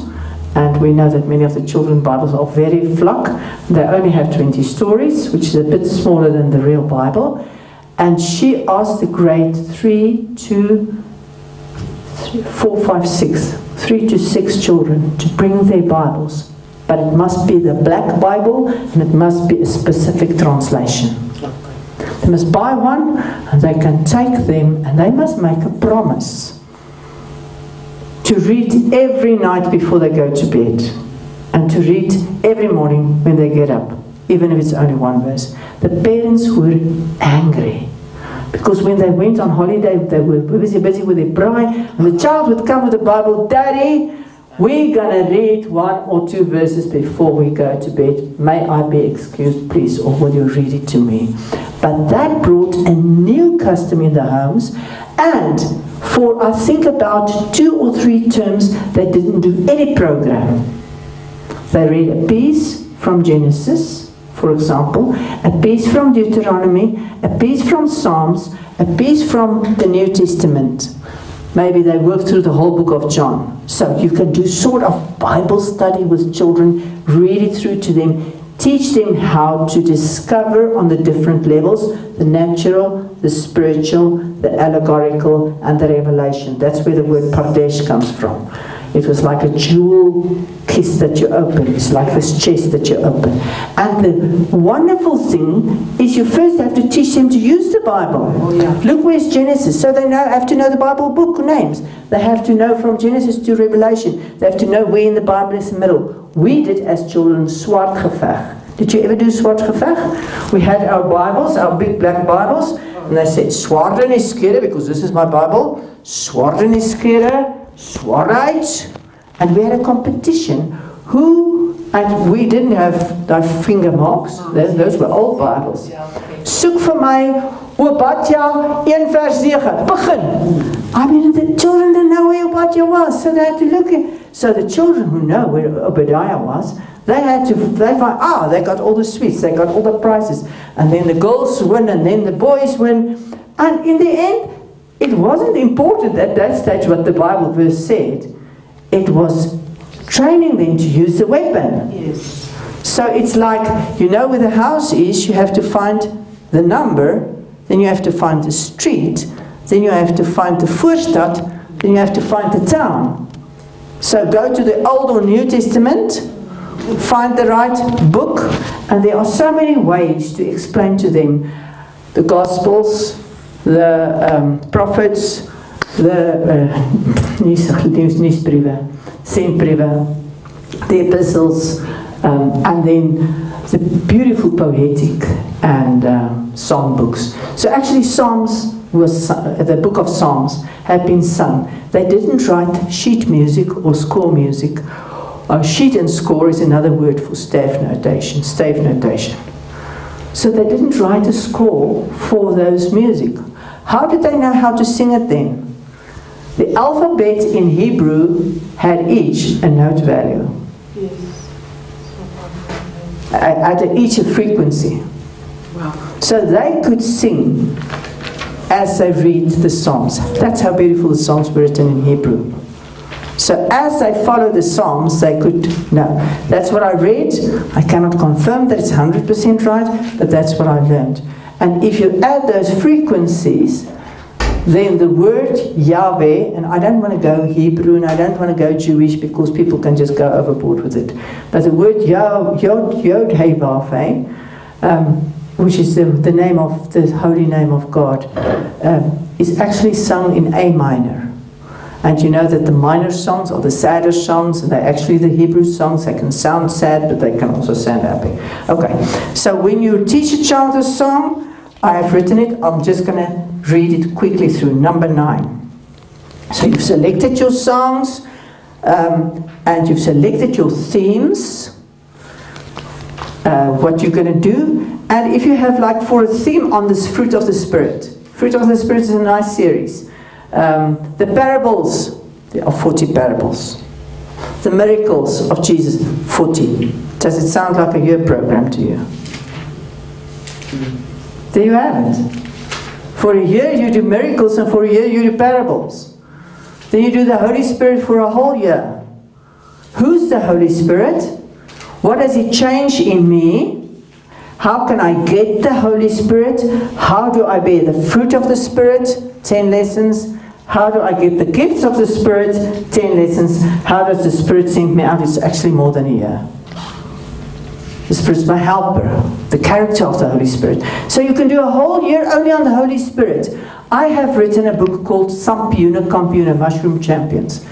and we know that many of the children's Bibles are very flock. They only have 20 stories, which is a bit smaller than the real Bible. And she asked the grade 3 to 3, 4, 5, 6, 3 to 6 children to bring their Bibles. But it must be the black Bible and it must be a specific translation. They must buy one and they can take them and they must make a promise to read every night before they go to bed and to read every morning when they get up, even if it's only one verse. The parents were angry Because when they went on holiday, they were busy, busy with their braai, and the child would come with the Bible, Daddy, we're going to read one or two verses before we go to bed. May I be excused, please, or will you read it to me? But that brought a new custom in the homes, and for I think about two or three terms, they didn't do any program. They read a piece from Genesis, for example, a piece from Deuteronomy, a piece from Psalms, a piece from the New Testament. Maybe they work through the whole book of John. So you can do sort of Bible study with children, read it through to them, teach them how to discover on the different levels the natural, the spiritual, the allegorical, and the revelation. That's where the word pardesh comes from. It was like a jewel kiss that you open. It's like this chest that you open. And the wonderful thing is you first have to teach them to use the Bible. Oh, yeah. Look where's Genesis. So they know, have to know the Bible book names. They have to know from Genesis to Revelation. They have to know where in the Bible is the middle. We did as children swart geveg. Did you ever do swart geveg? We had our Bibles, our big black Bibles, and they said swaarden is skere because this is my Bible. Swaarden is skere, swaarheid. And we had a competition. Who, and we didn't have the finger marks, those, were old Bibles. Soek vir my Obadja 1 vers 9. Begin. I mean, the children didn't know where Obadja was, so they had to look at. So the children who know where Obadiah was, they had to, they find, ah, they got all the sweets, they got all the prizes. And then the girls win, and then the boys win. And in the end, it wasn't important at that stage what the Bible verse said. It was training them to use the weapon. Yes. So it's like, you know where the house is, you have to find the number, then you have to find the street, then you have to find the voorstad, then you have to find the town. So go to the Old or New Testament, find the right book, and there are so many ways to explain to them the Gospels, the um, prophets, the uh, nuusbriewe, sendbriewe, the epistles, um, and then the beautiful poetic and um, song books. So actually, Psalms was the book of Psalms had been sung. They didn't write sheet music or score music. Uh, sheet and score is another word for staff notation, stave notation. So they didn't write a score for those music. How did they know how to sing it then? The alphabet in Hebrew had each a note value. At at each a frequency. Wow. So they could sing as they read the Psalms. That's how beautiful the Psalms were written in Hebrew. So as they follow the Psalms, they could know. That's what I read. I cannot confirm that it's 100% right, but that's what I learned. And if you add those frequencies, then the word Yahweh, and I don't want to go Hebrew and I don't want to go Jewish because people can just go overboard with it. But the word Yod, Yod, Hey Vav Hey, um, which is the, the name of the holy name of God, um, is actually sung in A minor. And you know that the minor songs are the sadder songs, and they're actually the Hebrew songs. They can sound sad, but they can also sound happy. Okay, so when you teach a child a song, I have written it. I'm just going to read it quickly through. Number nine. So you've selected your songs, um, and you've selected your themes, uh, what you're going to do. And if you have, like, for a theme on this fruit of the Spirit, fruit of the Spirit is a nice series. Um, the parables, there are 40 parables. The miracles of Jesus, 40. Does it sound like a year program to you? There you have it. For a year you do miracles, and for a year you do parables. Then you do the Holy Spirit for a whole year. Who's the Holy Spirit? What does He change in me? How can I get the Holy Spirit? How do I bear the fruit of the Spirit? 10 lessons. How do I get the gifts of the Spirit? 10 lessons. How does the Spirit send me out? It's actually more than a year. The Spirit's my helper, the character of the Holy Spirit. So you can do a whole year only on the Holy Spirit. I have written a book called Sampiuna Kampiuna Mushroom Champions.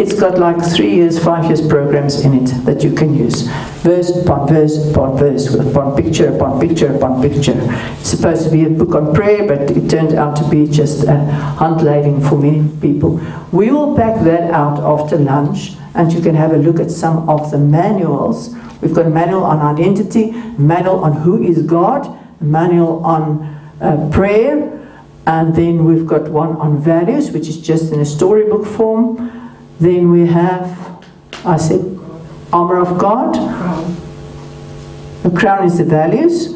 It's got like three years, five years programs in it that you can use. Verse upon verse upon verse, upon picture upon picture upon picture. It's supposed to be a book on prayer, but it turned out to be just a handleiding for many people. We will pack that out after lunch, and you can have a look at some of the manuals. We've got a manual on identity, manual on who is God, manual on uh, prayer, and then we've got one on values, which is just in a storybook form. Then we have, I said, armor of God. The crown is the values.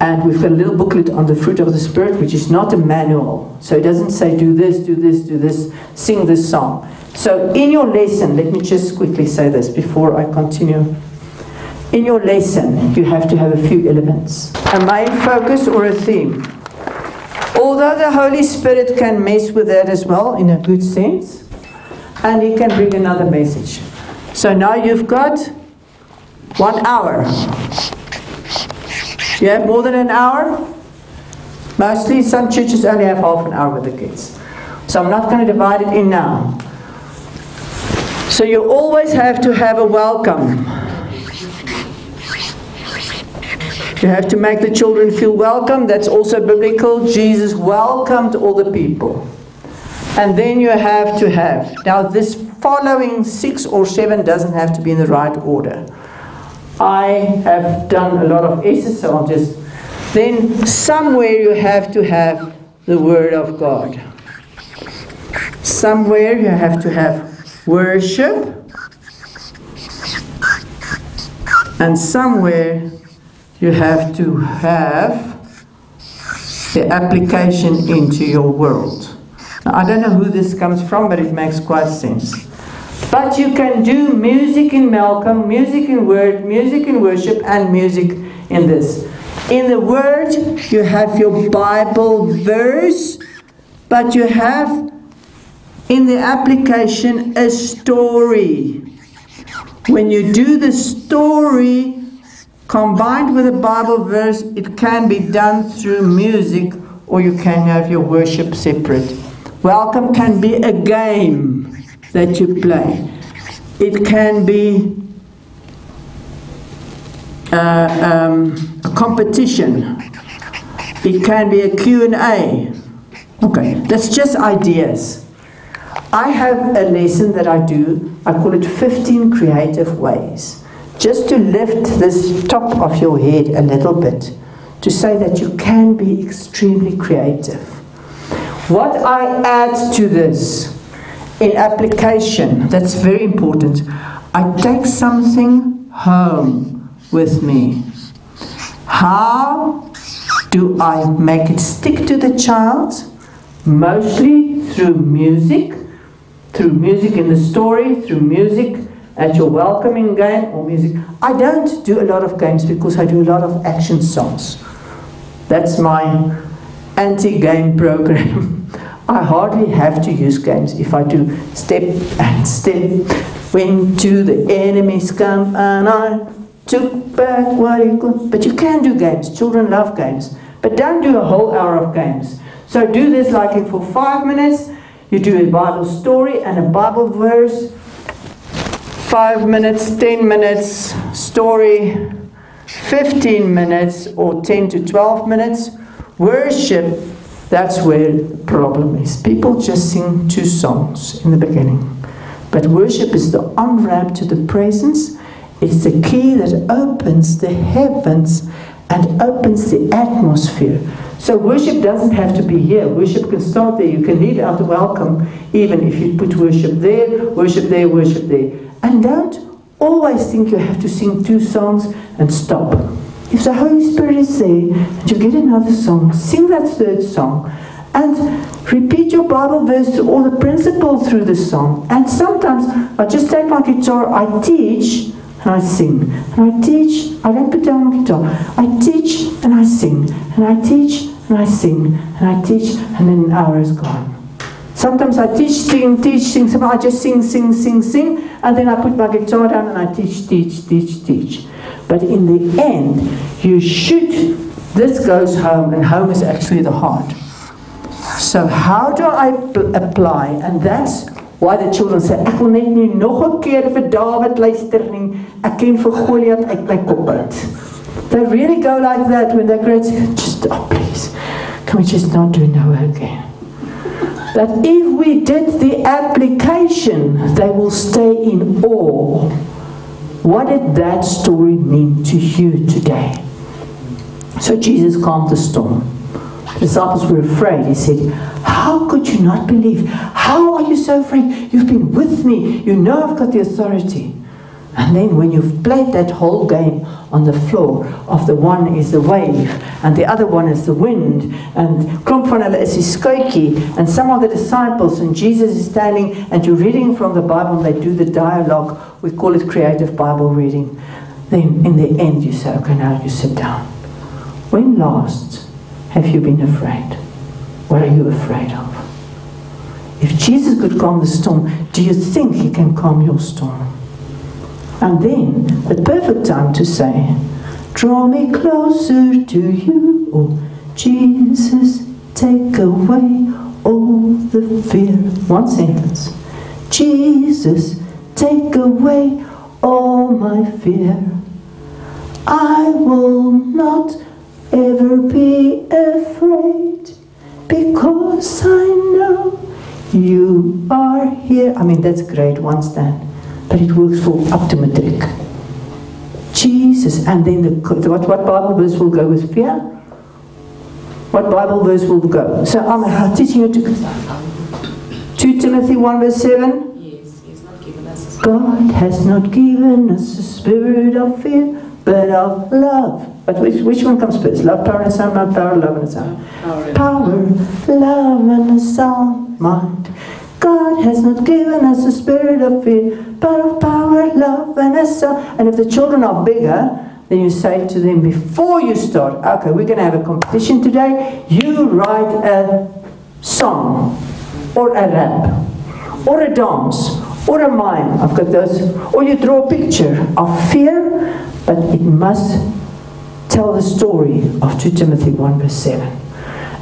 And we've got a little booklet on the fruit of the Spirit, which is not a manual. So it doesn't say do this, do this, do this, sing this song. So in your lesson, let me just quickly say this before I continue. In your lesson, you have to have a few elements a main focus or a theme. Although the Holy Spirit can mess with that as well, in a good sense, and He can bring another message. So now you've got one hour. You have more than an hour? Mostly, some churches only have half an hour with the kids. So I'm not going to divide it in now. So you always have to have a welcome. You have to make the children feel welcome. That's also biblical. Jesus welcomed all the people. And then you have to have. Now, this following six or seven doesn't have to be in the right order. I have done a lot of I'll just. Then, somewhere you have to have the Word of God. Somewhere you have to have worship. And somewhere you have to have the application into your world. I don't know who this comes from, but it makes quite sense. But you can do music in Malcolm, music in word, music in worship, and music in this. In the word, you have your Bible verse, but you have in the application a story. When you do the story, Combined with a Bible verse, it can be done through music or you can have your worship separate. Welcome can be a game that you play. It can be uh, um, a competition. It can be a Q&A. Okay, that's just ideas. I have a lesson that I do. I call it 15 creative ways just to lift this top of your head a little bit, to say that you can be extremely creative. What I add to this in application, that's very important, I take something home with me. How do I make it stick to the child? Mostly through music, through music in the story, through music at your welcoming game or music. I don't do a lot of games because I do a lot of action songs. That's my anti-game program. I hardly have to use games if I do step and step when to the enemies come and I took back what he could. But you can do games. Children love games. But don't do a whole hour of games. So do this like it for five minutes. You do a Bible story and a Bible verse five minutes, 10 minutes, story, 15 minutes, or 10 to 12 minutes. Worship, that's where the problem is. People just sing two songs in the beginning. But worship is the on ramp to the presence, it's the key that opens the heavens and opens the atmosphere. So worship doesn't have to be here. Worship can start there. You can lead out the welcome, even if you put worship there, worship there, worship there. And don't always think you have to sing two songs and stop. If the Holy Spirit is there and you get another song, sing that third song and repeat your Bible verse to all the principles through the song. And sometimes I just take my guitar, I teach and I sing. And I teach, I don't put down my guitar. I teach and I sing. And I teach and I sing. And I teach and then an hour is gone. Sometimes I teach, sing, teach, sing. Sometimes I just sing, sing, sing, sing. And then I put my guitar down and I teach, teach, teach, teach. But in the end, you should, this goes home, and home is actually the heart. So, how do I apply? And that's Why the children say ek wil net nie nog 'n keer vir Dawid luister nie. Ek ken vir Goliat uit my kop. They really go like that when they're great. Just oh please. Can we just not do Noah again? That if we did the application, they will stay in awe. What did that story mean to you today? So Jesus calmed the storm. The disciples were afraid. He said, How could you not believe? How are you so afraid? You've been with me. You know I've got the authority. And then when you've played that whole game on the floor of the one is the wave and the other one is the wind and hulle is die skuitjie and some of the disciples and Jesus is standing and you're reading from the Bible and they do the dialogue we call it creative Bible reading then in the end you say okay now you sit down. When last have you been afraid? What are you afraid of? If Jesus could calm the storm do you think he can calm your storm and then, the perfect time to say, Draw me closer to you, oh Jesus, take away all the fear. One sentence. Jesus, take away all my fear. I will not ever be afraid because I know you are here. I mean, that's great, one stand but it works for up to matric. Jesus, and then the, what, what Bible verse will go with fear? What Bible verse will go? So I'm teaching you to 2 Timothy 1 verse 7. Yes, He's not given us God has not given us a spirit of fear, but of love. But which, which one comes first? Love, power, and sound, not power, love, and sound. power. Power, love, and a sound mind. God has not given us a spirit of fear, but of power, love, and a sound. And if the children are bigger, then you say to them before you start, okay, we're going to have a competition today. You write a song, or a rap, or a dance, or a mime. I've got those. Or you draw a picture of fear, but it must tell the story of 2 Timothy 1 verse 7.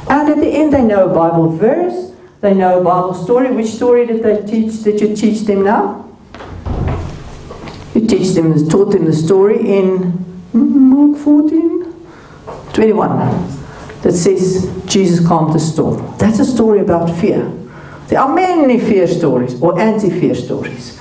And at the end, they know a Bible verse, they know a Bible story. Which story did they teach? Did you teach them now? You teach them, taught them the story in hmm, Mark 14, 21, that says Jesus calmed the storm. That's a story about fear. There are many fear stories or anti-fear stories.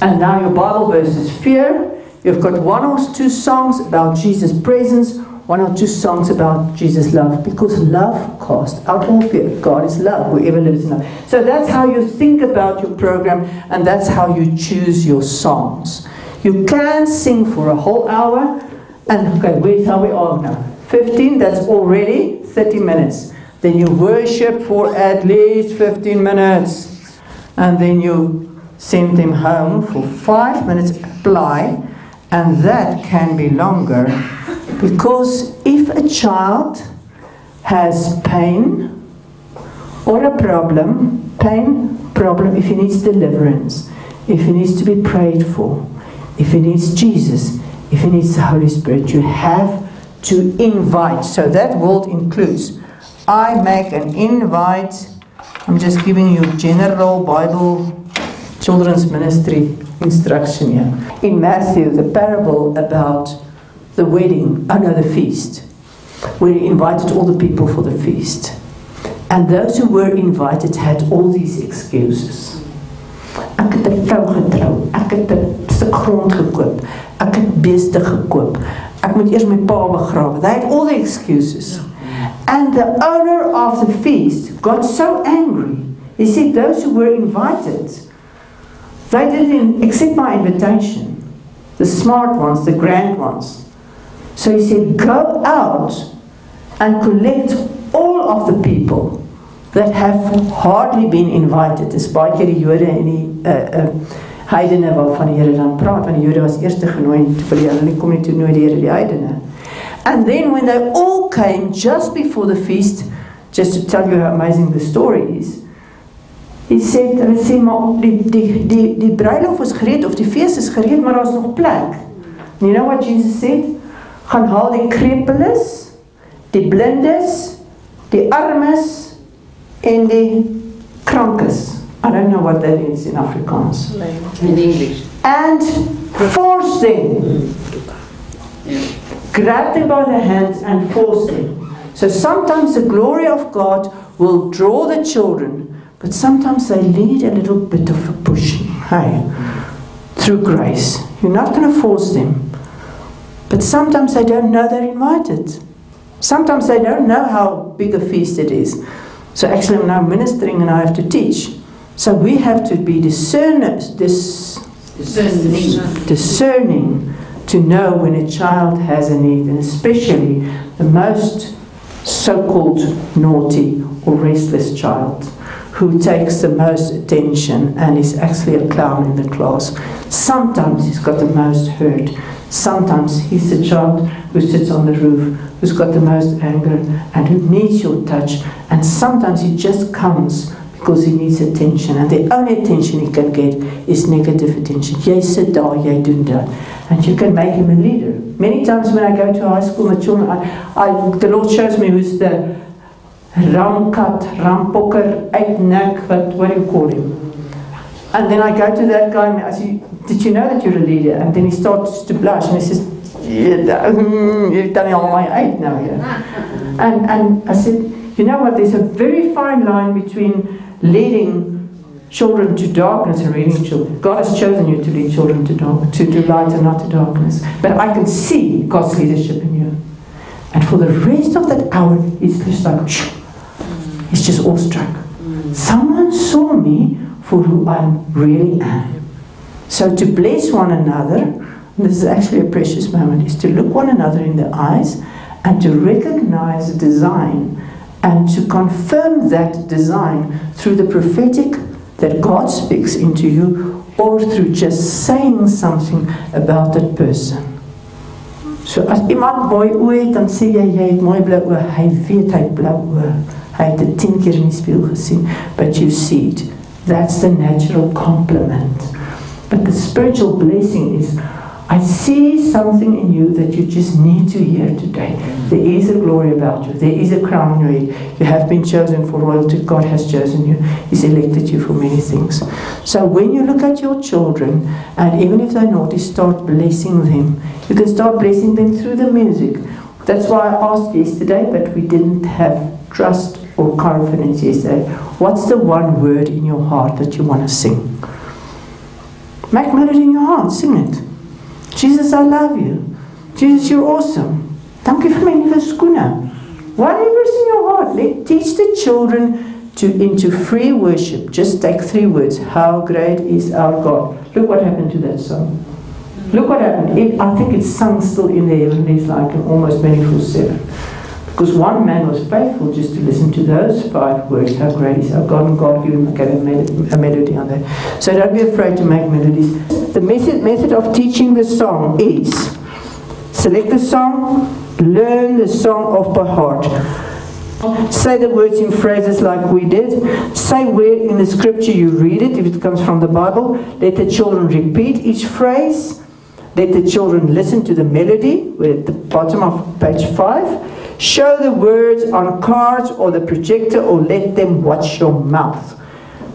And now your Bible verse is fear. You've got one or two songs about Jesus' presence, one or two songs about Jesus' love, because love casts out all fear. God is love, whoever lives in love. So that's how you think about your program, and that's how you choose your songs. You can sing for a whole hour, and okay, where's how we are now? 15, that's already 30 minutes. Then you worship for at least 15 minutes, and then you send them home for five minutes, apply, and that can be longer because if a child has pain or a problem, pain, problem, if he needs deliverance, if he needs to be prayed for, if he needs Jesus, if he needs the Holy Spirit, you have to invite. So that word includes I make an invite. I'm just giving you general Bible children's ministry instruction here. In Matthew, the parable about the wedding, oh no, the feast, he invited all the people for the feast. And those who were invited had all these excuses. Ek het 'n vrou getrou. Ek het 'n stuk grond gekoop. Ek het beeste gekoop. Ek moet eers my pa begrawe. They had all the excuses. And the owner of the feast got so angry. He said those who were invited they didn't accept my invitation. The smart ones, the grand ones. So he said, Go out and collect all of the people that have hardly been invited. Dis baie keer die Jode en die uh uh heidene waarvan die Here dan praat, want die Jode was eers genooi en toe vir hulle kom nie toe nooi die Here die heidene. And then when they all came just before the feast, just to tell you how amazing the story is, Hy sê hulle sê maar die die die die bruilof is gereed of die fees is gereed, maar daar's nog plek. And you know what Jesus said? Gaan haal die krepeles, die blindes, die armes en die krankes. I don't know what that is in Afrikaans. In English. And force them. Grab them by the hands and force them. So sometimes the glory of God will draw the children, but sometimes they need a little bit of a pushing. Hey, through grace. You're not going to force them. But sometimes they don't know they're invited. Sometimes they don't know how big a feast it is. So actually, I'm now ministering and I have to teach. So we have to be discerners, dis, Discerning. discerning to know when a child has a need, and especially the most so called naughty or restless child who takes the most attention and is actually a clown in the class. Sometimes he's got the most hurt. Sometimes he's the child who sits on the roof, who's got the most anger and who needs your touch. And sometimes he just comes because he needs attention. And the only attention he can get is negative attention. Jy sit daar, jy doen. And you can make him a leader. Many times when I go to high school, the children, I, I, the Lord shows me who's the ramkat, rampokker, uitnek, what, what do you call him? And then I go to that guy and I say, did you know that you're a leader? And then he starts to blush and he says, "Yeah, mm, you've done it on my eight now, yeah. And, and I said, you know what, there's a very fine line between leading children to darkness and leading children. God has chosen you to lead children to, dark, to, to light and not to darkness. But I can see God's leadership in you. And for the rest of that hour, it's just like, shoo, he's just awestruck. Someone saw me for who I really am. So to bless one another, this is actually a precious moment, is to look one another in the eyes and to recognize design and to confirm that design through the prophetic that God speaks into you or through just saying something about that person. So as iemand mooi oë het, dan sê jy jy het mooi blou oë. Hy weet hy het blou oë. Hy het dit 10 keer in die spieël gesien, but you see it. That's the natural compliment. But the spiritual blessing is I see something in you that you just need to hear today. There is a glory about you. There is a crown head. You have been chosen for royalty. God has chosen you. He's elected you for many things. So when you look at your children, and even if they're naughty, start blessing them. You can start blessing them through the music. That's why I asked yesterday, but we didn't have trust or confidence yesterday. What's the one word in your heart that you want to sing? Make melody in your heart. Sing it. Jesus, I love you. Jesus, you're awesome. Dankie vir my nuwe skoene. Whatever's in your heart, let teach the children to into free worship. Just take three words. How great is our God. Look what happened to that song. Look what happened. It, I think it's sung still in the heavenlies like an almost 24-7. Because one man was faithful just to listen to those five words. How great is our God. And God gave him a, melody on that. So don't be afraid to make melodies. The method, method of teaching the song is select the song, learn the song off by heart. Say the words in phrases like we did. Say where in the scripture you read it, if it comes from the Bible. Let the children repeat each phrase. Let the children listen to the melody. We're at the bottom of page 5. Show the words on cards or the projector or let them watch your mouth.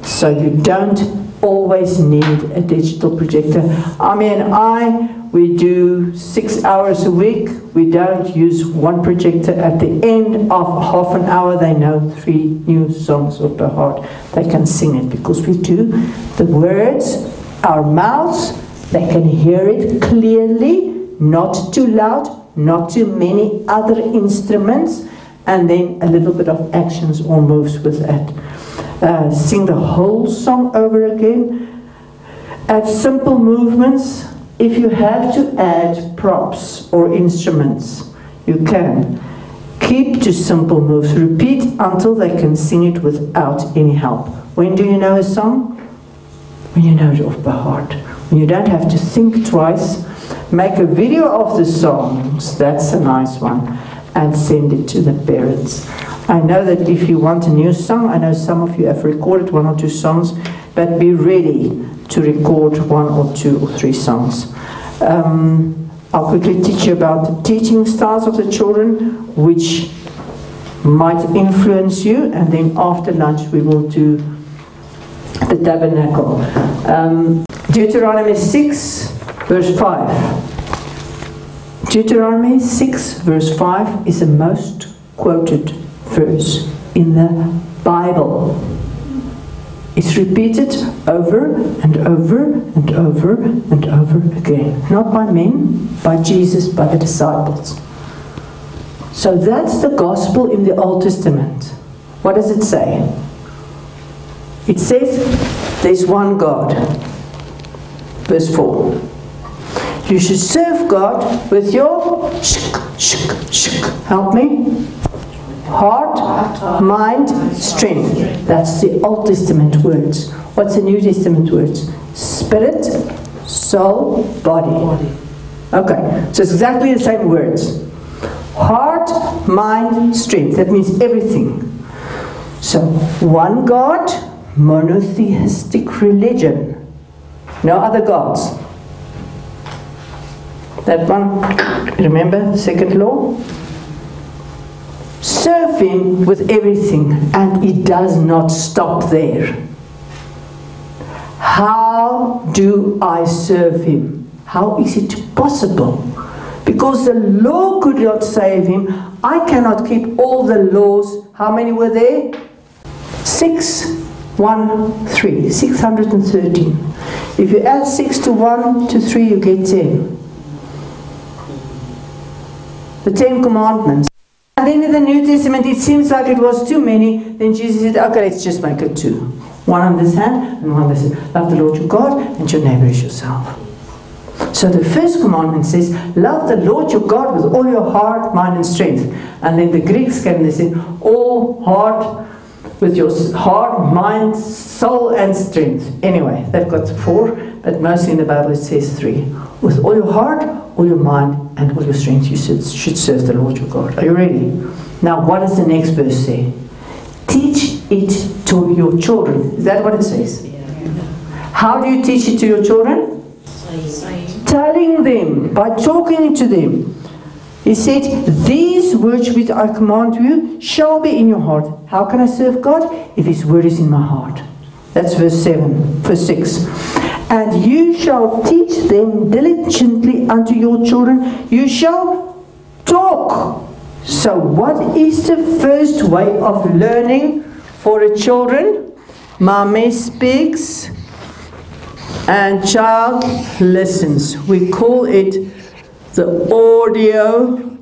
So you don't always need a digital projector. I mean, I, we do six hours a week. We don't use one projector. At the end of half an hour, they know three new songs of the heart. They can sing it because we do the words, our mouths, they can hear it clearly, not too loud, not too many other instruments, and then a little bit of actions or moves with that uh, sing the whole song over again. Add simple movements. If you have to add props or instruments, you can. Keep to simple moves. Repeat until they can sing it without any help. When do you know a song? When you know it off by heart. When you don't have to think twice. Make a video of the songs. That's a nice one. And send it to the parents. I know that if you want a new song, I know some of you have recorded one or two songs, but be ready to record one or two or three songs. Um, I'll quickly teach you about the teaching styles of the children, which might influence you, and then after lunch we will do the tabernacle. Um, Deuteronomy 6, verse 5. Deuteronomy 6, verse 5 is the most quoted verse in the Bible. It's repeated over and over and over and over again. Not by men, by Jesus, by the disciples. So that's the gospel in the Old Testament. What does it say? It says there's one God. Verse 4. You should serve God with your shk, shk, shk. Help me. Heart, mind, strength. That's the Old Testament words. What's the New Testament words? Spirit, soul, body. Okay, so it's exactly the same words. Heart, mind, strength. That means everything. So, one God, monotheistic religion. No other gods. That one, remember second law? Serve Him with everything, and it does not stop there. How do I serve Him? How is it possible? Because the law could not save him, I cannot keep all the laws. How many were there? Six, one, three, 613. If you add six to one to three, you get ten. The Ten Commandments. And then in the New Testament, it seems like it was too many. Then Jesus said, okay, let's just make it two. One on this hand and one on this hand. Love the Lord your God and your neighbor as yourself. So the first commandment says, Love the Lord your God with all your heart, mind, and strength. And then the Greeks came and they said, All heart, with your heart, mind, soul, and strength. Anyway, they've got four, but mostly in the Bible it says three. With all your heart, all your mind, and all your strength, you should, should serve the Lord your God. Are you ready? Now, what does the next verse say? Teach it to your children. Is that what it says? Yeah. How do you teach it to your children? telling them, by talking to them. He said, These words which I command you shall be in your heart. How can I serve God? If His word is in my heart. That's verse 7, verse 6. And you shall teach them diligently unto your children. You shall talk. So, what is the first way of learning for a children? Mommy speaks, and child listens. We call it the audio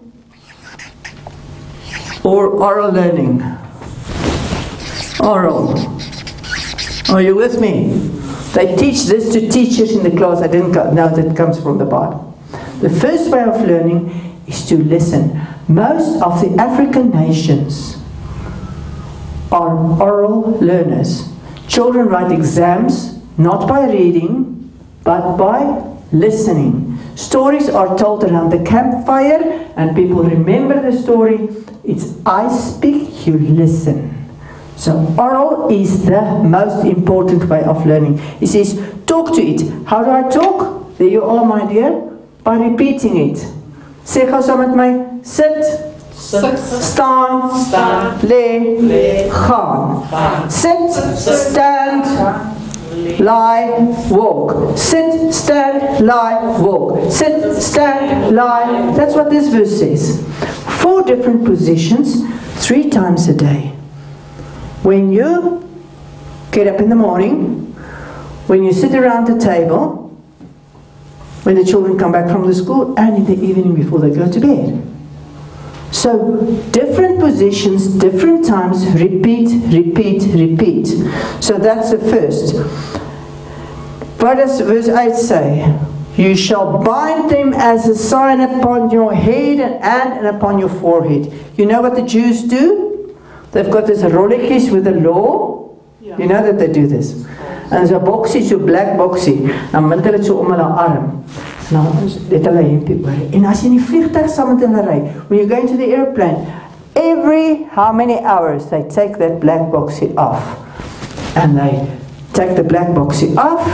or oral learning. Oral. Are you with me? They teach this to teachers in the class. I didn't know that comes from the Bible. The first way of learning is to listen. Most of the African nations are oral learners. Children write exams not by reading, but by listening. Stories are told around the campfire, and people remember the story. It's I speak, you listen. So, oral is the most important way of learning. He says, talk to it. How do I talk? There you are, my dear. By repeating it. Sê gou saam met my, sit, Sit, staan, staan, lê, lê, gaan. gaan. Sit, stand, lie, walk. Sit, stand, lie, walk. Sit, stand, lie. That's what this verse says. Four different positions, three times a day. When you get up in the morning, when you sit around the table, when the children come back from the school, and in the evening before they go to bed. So, different positions, different times, repeat, repeat, repeat. So, that's the first. What does verse 8 say? You shall bind them as a sign upon your head and, and upon your forehead. You know what the Jews do? They've got this rolletjies with the law. You know that they do this. En so boksie, so black boksie, dan bind hulle dit so om hulle arm. Nou, dit hulle hempie oor. En as jy in die vliegtuig saam met hulle ry, when you go into the airplane, every how many hours they take that black boxy off. And they take the black boxy off,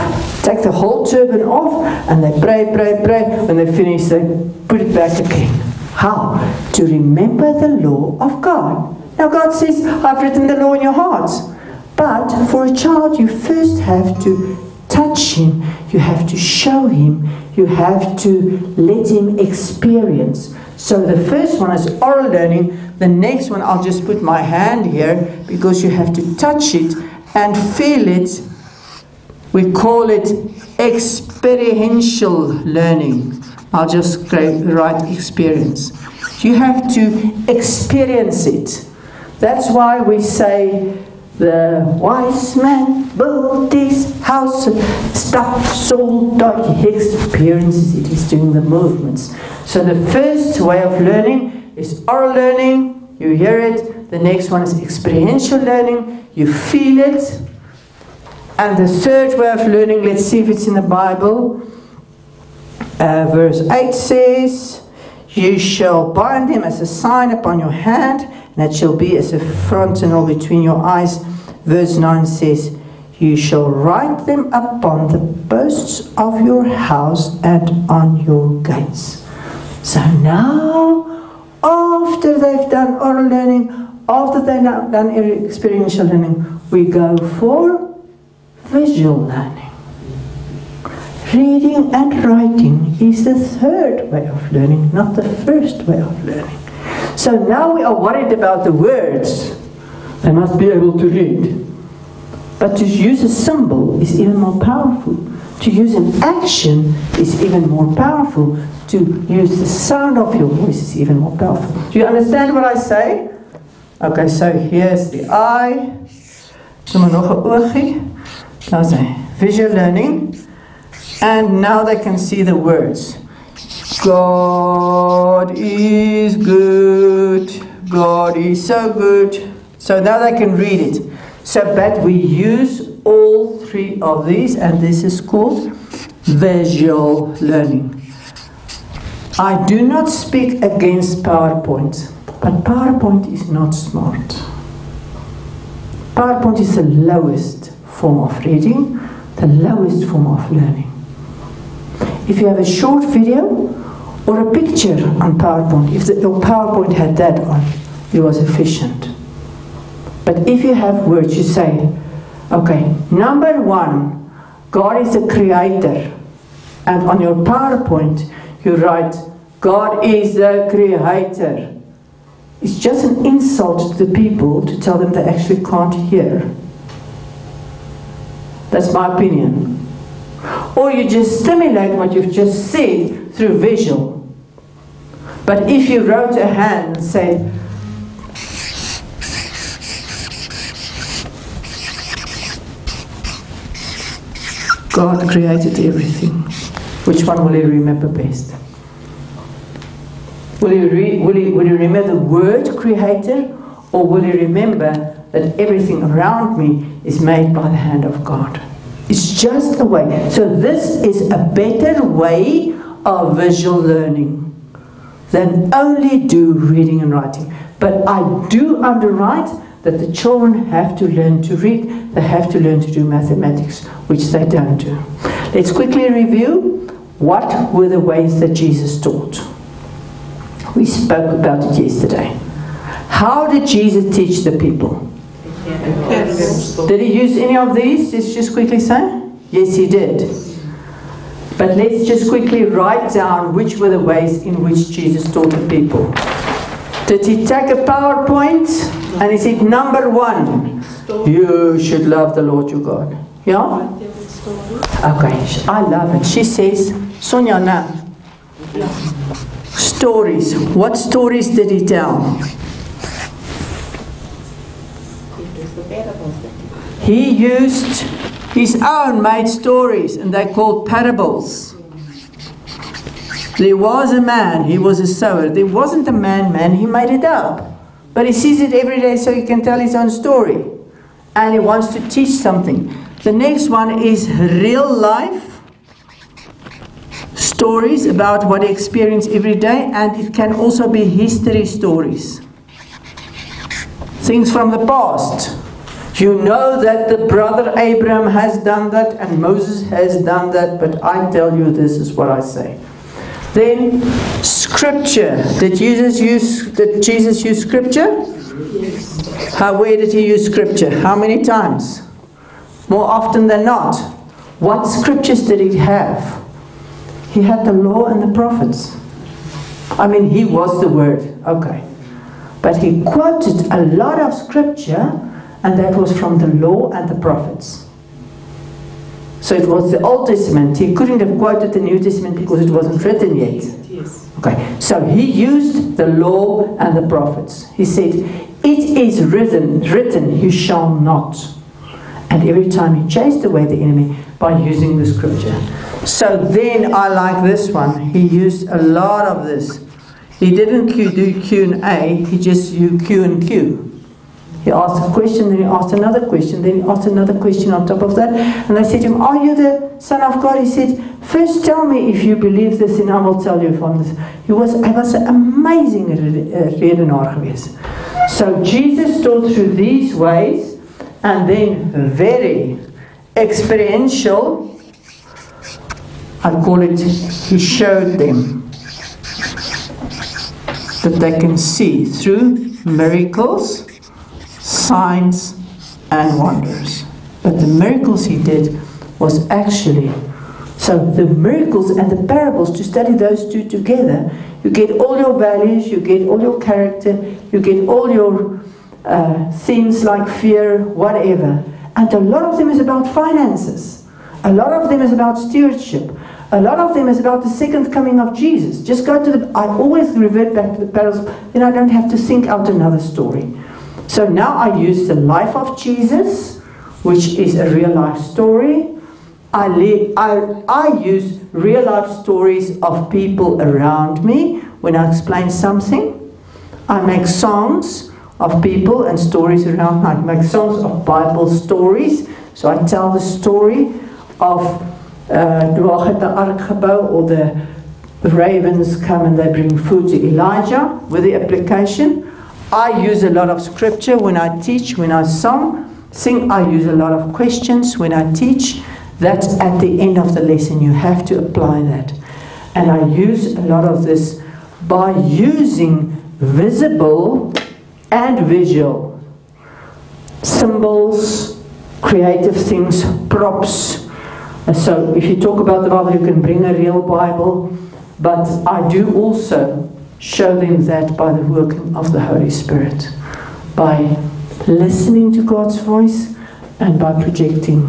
take the whole turban off, and they pray, pray, pray. When they finish, they put it back again. How? To remember the law of God. Now God says, I've written the law in your hearts. But for a child, you first have to touch him, you have to show him, you have to let him experience. So the first one is oral learning. The next one, I'll just put my hand here because you have to touch it and feel it. We call it experiential learning. I'll just write experience. You have to experience it. That's why we say the wise man built his house, stuff sold dog. He experiences it, he's doing the movements. So the first way of learning is oral learning, you hear it. The next one is experiential learning, you feel it. And the third way of learning, let's see if it's in the Bible. Uh, verse 8 says, You shall bind them as a sign upon your hand, and it shall be as a frontal between your eyes. Verse 9 says, You shall write them upon the posts of your house and on your gates. So now, after they've done oral learning, after they've done experiential learning, we go for visual learning. Reading and writing is the third way of learning, not the first way of learning. So now we are worried about the words. They must be able to read. But to use a symbol is even more powerful. To use an action is even more powerful. To use the sound of your voice is even more powerful. Do you understand what I say? Okay, so here's the eye. Sommer nog 'n oogie. Daar's hy. Visual learning. And now they can see the words. God is good. God is so good. So now they can read it. So, but we use all three of these, and this is called visual learning. I do not speak against PowerPoint, but PowerPoint is not smart. PowerPoint is the lowest form of reading, the lowest form of learning. If you have a short video or a picture on PowerPoint, if the, your PowerPoint had that on, it was efficient. But if you have words, you say, okay, number one, God is the creator. And on your PowerPoint, you write, God is the creator. It's just an insult to the people to tell them they actually can't hear. That's my opinion. Or you just stimulate what you've just said through visual. But if you wrote a hand and said, God created everything. Which one will you remember best? Will you, re- will, you, will you remember the word creator or will you remember that everything around me is made by the hand of God? It's just a way. So, this is a better way of visual learning than only do reading and writing. But I do underwrite that the children have to learn to read, they have to learn to do mathematics, which they don't do. Let's quickly review what were the ways that Jesus taught. We spoke about it yesterday. How did Jesus teach the people? Did he use any of these? Let's just quickly say. Yes, he did. But let's just quickly write down which were the ways in which Jesus taught the people. Did he take a PowerPoint and he said, number one, you should love the Lord your God? Yeah? Okay, I love it. She says, Sonia, now. Stories. What stories did he tell? He used his own made stories and they're called parables. There was a man, he was a sower. There wasn't a man, man, he made it up. But he sees it every day so he can tell his own story. And he wants to teach something. The next one is real life stories about what he experienced every day, and it can also be history stories. Things from the past. You know that the brother Abraham has done that and Moses has done that, but I tell you this is what I say. Then scripture. Did Jesus use did Jesus use scripture? Yes. How where did he use scripture? How many times? More often than not. What scriptures did he have? He had the law and the prophets. I mean, he was the word. Okay. But he quoted a lot of scripture, and that was from the law and the prophets. So it was the Old Testament. He couldn't have quoted the New Testament because it wasn't written yet. Yes. Okay, so he used the law and the prophets. He said, It is written, written, you shall not. And every time he chased away the enemy by using the scripture. So then I like this one. He used a lot of this. He didn't do Q and A, he just used Q and Q. He asked a question, then he asked another question, then he asked another question on top of that. And they said to him, Are you the Son of God? He said, First tell me if you believe this, and I will tell you I'm this. He was, hy amazing uh, redenaar geweest. So Jesus taught through these ways, and then very experiential, I call it, he showed them that they can see through miracles, signs, and wonders. But the miracles he did was actually so the miracles and the parables, to study those two together, you get all your values, you get all your character, you get all your uh, themes like fear, whatever. And a lot of them is about finances. A lot of them is about stewardship. A lot of them is about the second coming of Jesus. Just go to the. I always revert back to the parables, then I don't have to think out another story. So now I use the life of Jesus, which is a real life story. I, li- I, I use real life stories of people around me when I explain something. I make songs of people and stories around me. I make songs of Bible stories. So I tell the story of uh, the ark or the ravens come and they bring food to Elijah with the application. I use a lot of scripture when I teach, when I song, sing. I use a lot of questions when I teach. That's at the end of the lesson. You have to apply that. And I use a lot of this by using visible and visual symbols, creative things, props. So if you talk about the Bible, you can bring a real Bible. But I do also show them that by the working of the Holy Spirit, by listening to God's voice and by projecting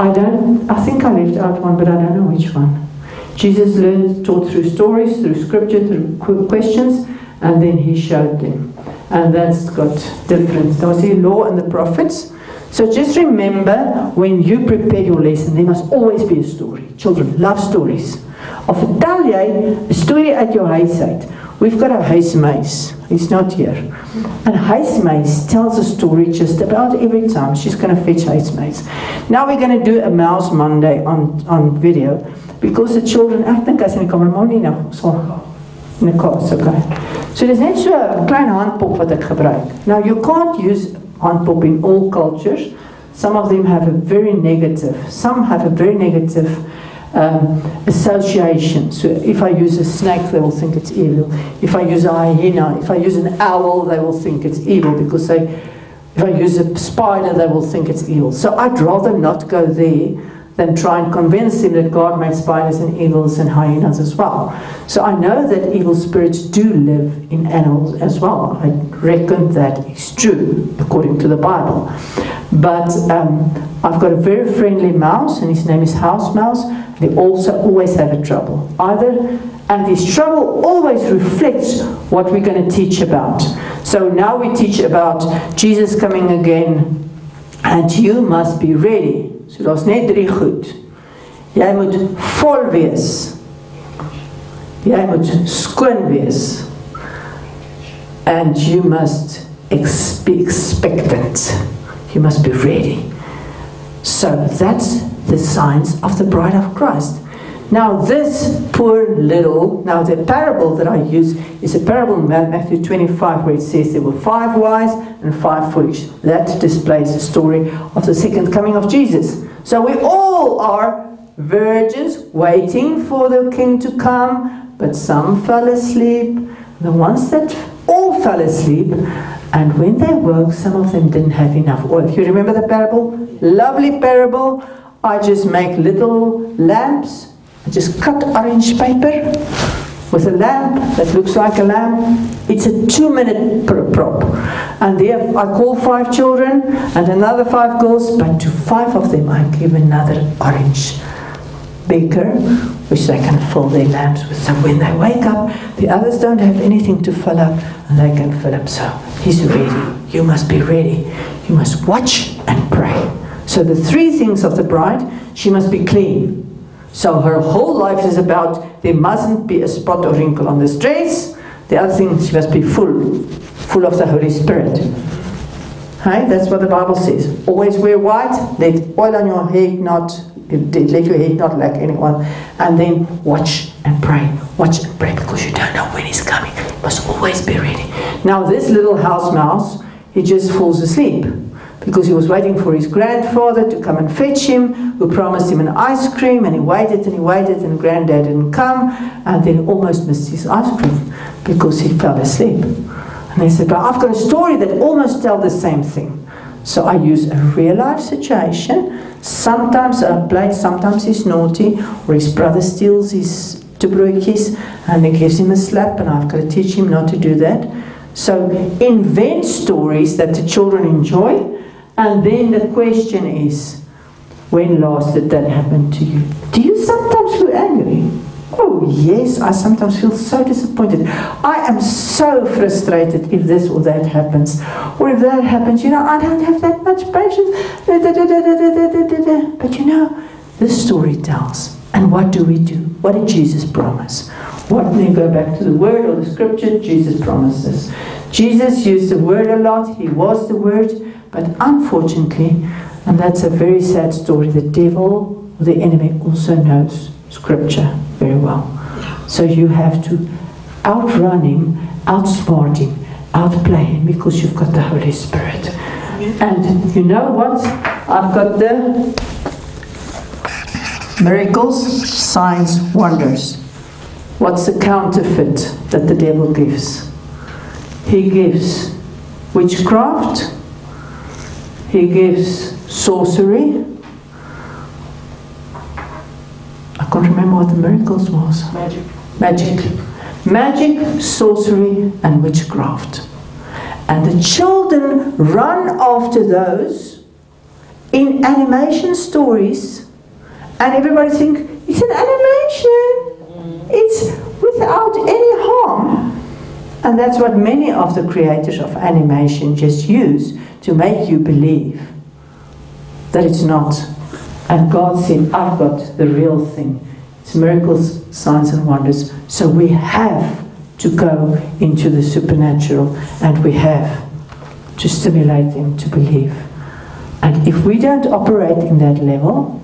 I don't, I think I left out one, but I don't know which one. Jesus learned, taught through stories, through scripture, through questions, and then he showed them. And that's got different. There was the law and the prophets. So just remember when you prepare your lesson, there must always be a story. Children love stories. Of vertel jy 'n jou huis uit. We've got a huismuis. He's not here. And huismuis tells a story just about every time. She's going to fetch huismuis. Now we're going to do a mouse Monday on, on video because the children, I think I said, come on, nie nou so in the course, okay. So there's net so 'n klein handpop wat ek gebruik. Now you can't use handpop in all cultures. Some of them have a very negative, some have a very negative um. So if I use a snake, they will think it's evil. If I use a hyena, if I use an owl, they will think it's evil because they, if I use a spider, they will think it's evil. So I'd rather not go there than try and convince him that God made spiders and eagles and hyenas as well. So I know that evil spirits do live in animals as well. I reckon that is true according to the Bible. But um, I've got a very friendly mouse, and his name is House Mouse. They also always have a trouble. Either, and this trouble always reflects what we're going to teach about. So now we teach about Jesus coming again, and you must be ready. So daar's net drie goed. Jy moet vol wees. Jy moet skoon wees. And you must be expectant. You must be ready. So that's the signs of the bride of Christ. Now, this poor little, now the parable that I use is a parable in Matthew 25 where it says there were five wise and five foolish. That displays the story of the second coming of Jesus. So we all are virgins waiting for the king to come, but some fell asleep. The ones that all fell asleep, and when they woke, some of them didn't have enough oil. You remember the parable? Lovely parable. I just make little lamps. Just cut orange paper with a lamp that looks like a lamp. It's a two minute pr- prop. And there I call five children and another five girls, but to five of them I give another orange beaker which they can fill their lamps with. So when they wake up, the others don't have anything to fill up and they can fill up. So he's ready. You must be ready. You must watch and pray. So the three things of the bride, she must be clean. So her whole life is about there mustn't be a spot or wrinkle on this dress. The other thing, she must be full, full of the Holy Spirit. Hey, that's what the Bible says. Always wear white. Let oil on your head not let your head not lack anyone. And then watch and pray. Watch and pray because you don't know when he's coming. You must always be ready. Now this little house mouse, he just falls asleep because he was waiting for his grandfather to come and fetch him, who promised him an ice cream, and he waited and he waited, and granddad didn't come, and then almost missed his ice cream because he fell asleep. And they said, But I've got a story that almost tells the same thing. So I use a real life situation. Sometimes I play, sometimes he's naughty, or his brother steals his toebroodjies and he gives him a slap, and I've got to teach him not to do that. So invent stories that the children enjoy, and then the question is, when last did that happen to you? Do you sometimes feel angry? Oh, yes, I sometimes feel so disappointed. I am so frustrated if this or that happens. Or if that happens, you know, I don't have that much patience. But you know, this story tells. And what do we do? What did Jesus promise? What, you go back to the word or the scripture, Jesus promises. Jesus used the word a lot, he was the word, but unfortunately, and that's a very sad story, the devil, the enemy, also knows scripture very well. So you have to outrun him, outsmart him, outplay him because you've got the Holy Spirit. And you know what? I've got the miracles, signs, wonders. What's the counterfeit that the devil gives? He gives witchcraft, he gives sorcery. I can't remember what the miracles was. Magic. Magic. Magic, sorcery, and witchcraft. And the children run after those in animation stories, and everybody think it's an animation. It's without. And that's what many of the creators of animation just use to make you believe that it's not. And God said, I've got the real thing. It's miracles, signs, and wonders. So we have to go into the supernatural and we have to stimulate them to believe. And if we don't operate in that level,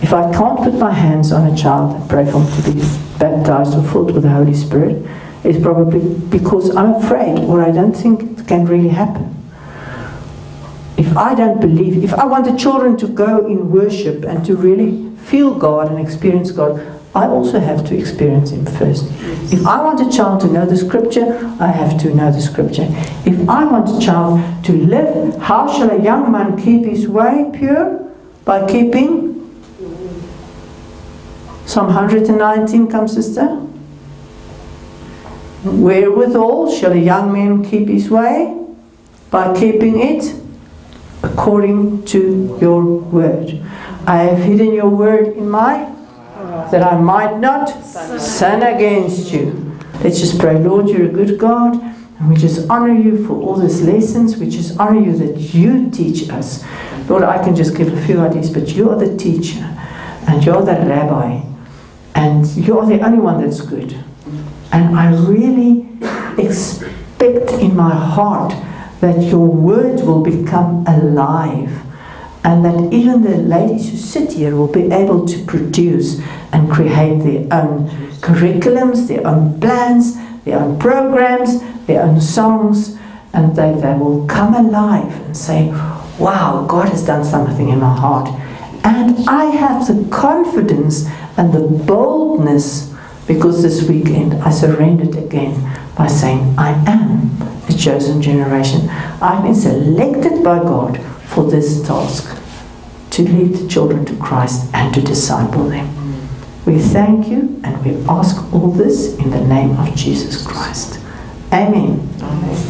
if I can't put my hands on a child and pray for him to be baptized or filled with the Holy Spirit, it's probably because I'm afraid or I don't think it can really happen. If I don't believe, if I want the children to go in worship and to really feel God and experience God, I also have to experience Him first. If I want a child to know the scripture, I have to know the scripture. If I want a child to live, how shall a young man keep his way pure? By keeping Psalm 119, come sister. Wherewithal shall a young man keep his way? By keeping it according to your word. I have hidden your word in my that I might not sin against you. Let's just pray, Lord, you're a good God, and we just honor you for all these lessons. We just honor you that you teach us. Lord, I can just give a few ideas, but you are the teacher, and you're the rabbi, and you're the only one that's good. And I really expect in my heart that your word will become alive and that even the ladies who sit here will be able to produce and create their own curriculums, their own plans, their own programs, their own songs, and they, they will come alive and say, Wow, God has done something in my heart. And I have the confidence and the boldness Because this weekend I surrendered again by saying, I am a chosen generation. I've been selected by God for this task to lead the children to Christ and to disciple them. We thank you and we ask all this in the name of Jesus Christ. Amen. Amen.